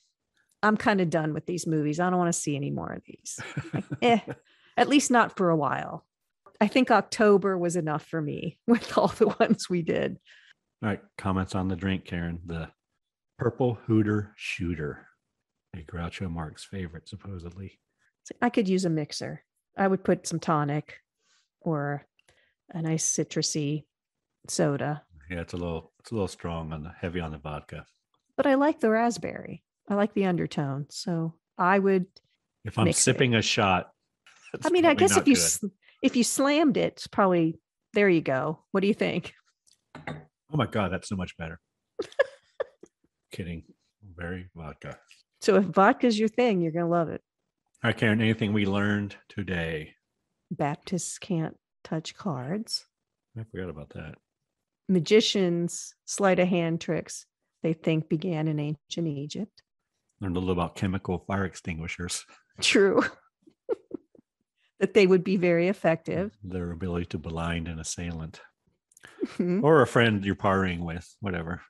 I'm kind of done with these movies. I don't want to see any more of these. Like, eh, at least not for a while. I think October was enough for me with all the ones we did. All right, comments on the drink, Karen. The purple Hooter shooter, a Groucho Marx favorite, supposedly. I could use a mixer. I would put some tonic or a nice citrusy soda. Yeah, it's a little, it's a little strong and heavy on the vodka. But I like the raspberry. I like the undertone. So I would If I'm Mix it. sipping a shot, I mean, I guess if you not if you slammed it, it's probably there you go. What do you think? oh my god, that's so much better. Kidding, very vodka. So if vodka's your thing, you're gonna love it. All right, Karen. Anything we learned today? Baptists can't touch cards. I forgot about that. Magicians sleight of hand tricks they think began in ancient Egypt. Learned a little about chemical fire extinguishers, True. that they would be very effective. their ability to blind an assailant Mhm. or a friend you're partying with, whatever.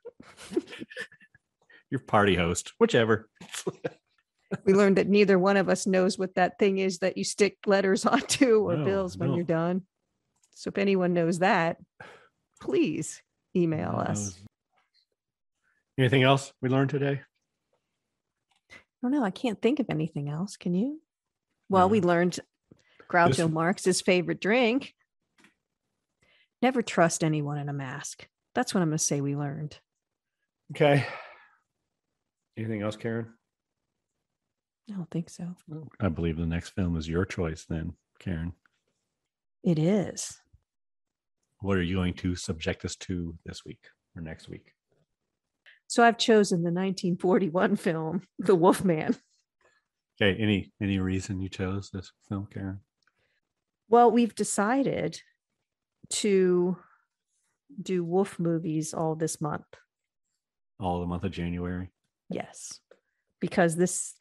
your party host, whichever. we learned that neither one of us knows what that thing is that you stick letters onto or No, bills when no. you're done. So if anyone knows that, please email us. Anything else we learned today? I don't know. I can't think of anything else. Can you? Well, we learned Groucho This- Marx's favorite drink. Never trust anyone in a mask. That's what I'm going to say we learned. Okay. Anything else, Karen? I don't think so. I believe the next film is your choice, then, Karen. It is. What are you going to subject us to this week or next week? So I've chosen the 1941 film, The Wolfman. Okay. Any any reason you chose this film, Karen? Well, we've decided to do wolf movies all this month. All the month of January. Yes, because this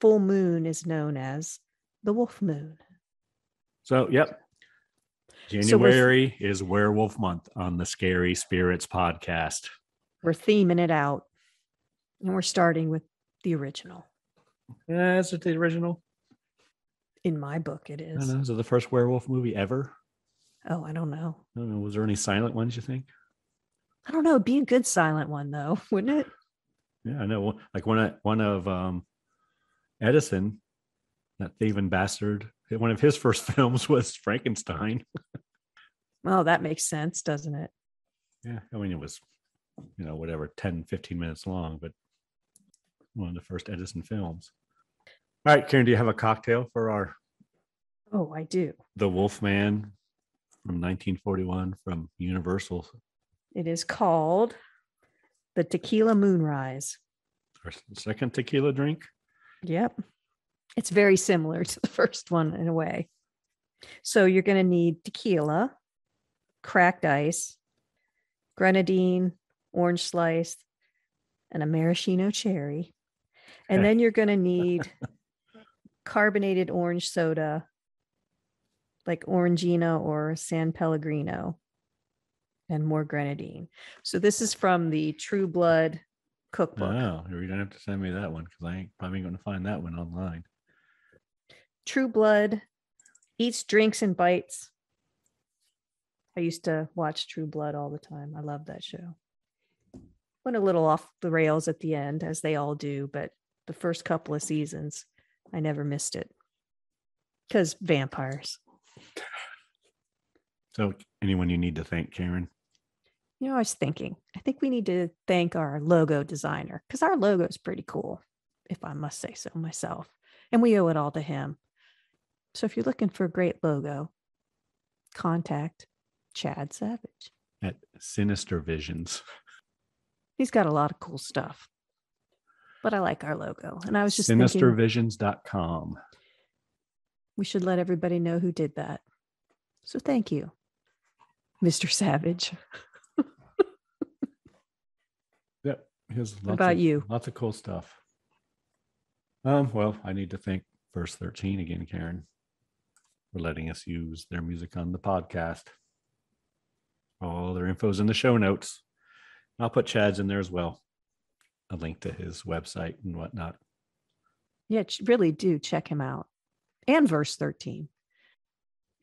full moon is known as the wolf moon. So, yep. So January is Werewolf Month on the Scary Spirits podcast. We're theming it out, and we're starting with the original. Yeah, is it the original? In my book, it is. I is. know. Is it the first werewolf movie ever? Oh, I don't know. I don't know. Was there any silent ones, you think? I don't know. It'd be a good silent one, though, wouldn't it? Yeah, I know. Like one of one of um Edison, that thieving bastard. One of his first films was Frankenstein. Well, that makes sense, doesn't it? Yeah, I mean it was you know, whatever, 10, 15 minutes long, but one of the first Edison films. All right, Karen, do you have a cocktail for our Oh, I do. The Wolfman from 1941 from Universal? It is called the Tequila Moonrise. Our second tequila drink? Yep. It's very similar to the first one in a way. So you're going to need tequila, cracked ice, grenadine, orange slice, and a maraschino cherry. And then you're going to need carbonated orange soda, like Orangina or San Pellegrino, and more grenadine. So this is from the True Blood cookbook. Oh, you're gonna have to send me that one because I ain't probably going to find that one online. True Blood eats, drinks, and bites. I used to watch True Blood all the time. I love that show. Went a little off the rails at the end, as they all do, but the first couple of seasons, I never missed it. Because vampires. So, anyone you need to thank, Karen? You know, I was thinking, I think we need to thank our logo designer because our logo is pretty cool, if I must say so myself. And we owe it all to him. So if you're looking for a great logo, contact Chad Savage. At Sinister Visions. He's got a lot of cool stuff. But I like our logo. And I was just thinking Sinistervisions.com. we should let everybody know who did that. So thank you, Mr. Savage. Yep. He has lots about of, you? Lots of cool stuff. Um, well, I need to thank Verse 13 again, Karen, for letting us use their music on the podcast. All their info's in the show notes. I'll put Chad's in there as well. A link to his website and whatnot. Yeah, really do check him out. And verse 13.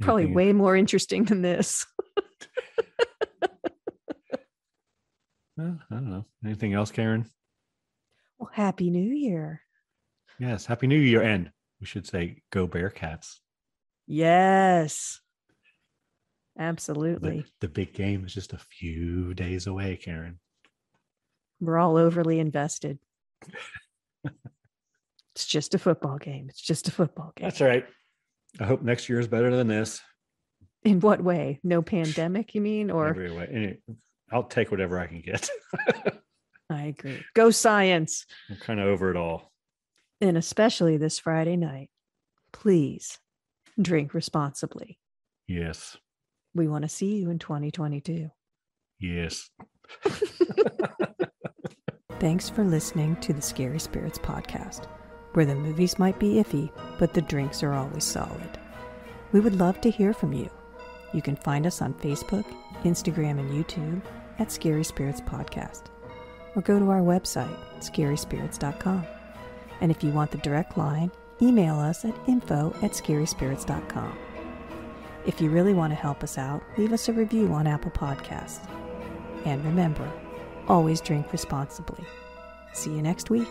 Probably Anything- way more interesting than this. Uh, I don't know. Anything else, Karen? Well, Happy New Year. Yes. Happy New Year. And we should say, go Bearcats. Yes. Absolutely. the big game is just a few days away, Karen. We're all overly invested. it's just a football game. It's just a football game. That's right. I hope next year is better than this. In what way? No pandemic, you mean? Or Every way. Any- I'll take whatever I can get. I agree. Go science. I'm kind of over it all. And especially this Friday night, please drink responsibly. Yes. We want to see you in 2022. Yes. Thanks for listening to the Scary Spirits podcast, where the movies might be iffy, but the drinks are always solid. We would love to hear from you. You can find us on Facebook, Instagram, and YouTube at Scary Spirits Podcast, or go to our website, scaryspirits.com. And if you want the direct line, email us at info at scaryspirits.com. If you really want to help us out, leave us a review on Apple Podcasts. And remember, always drink responsibly. See you next week.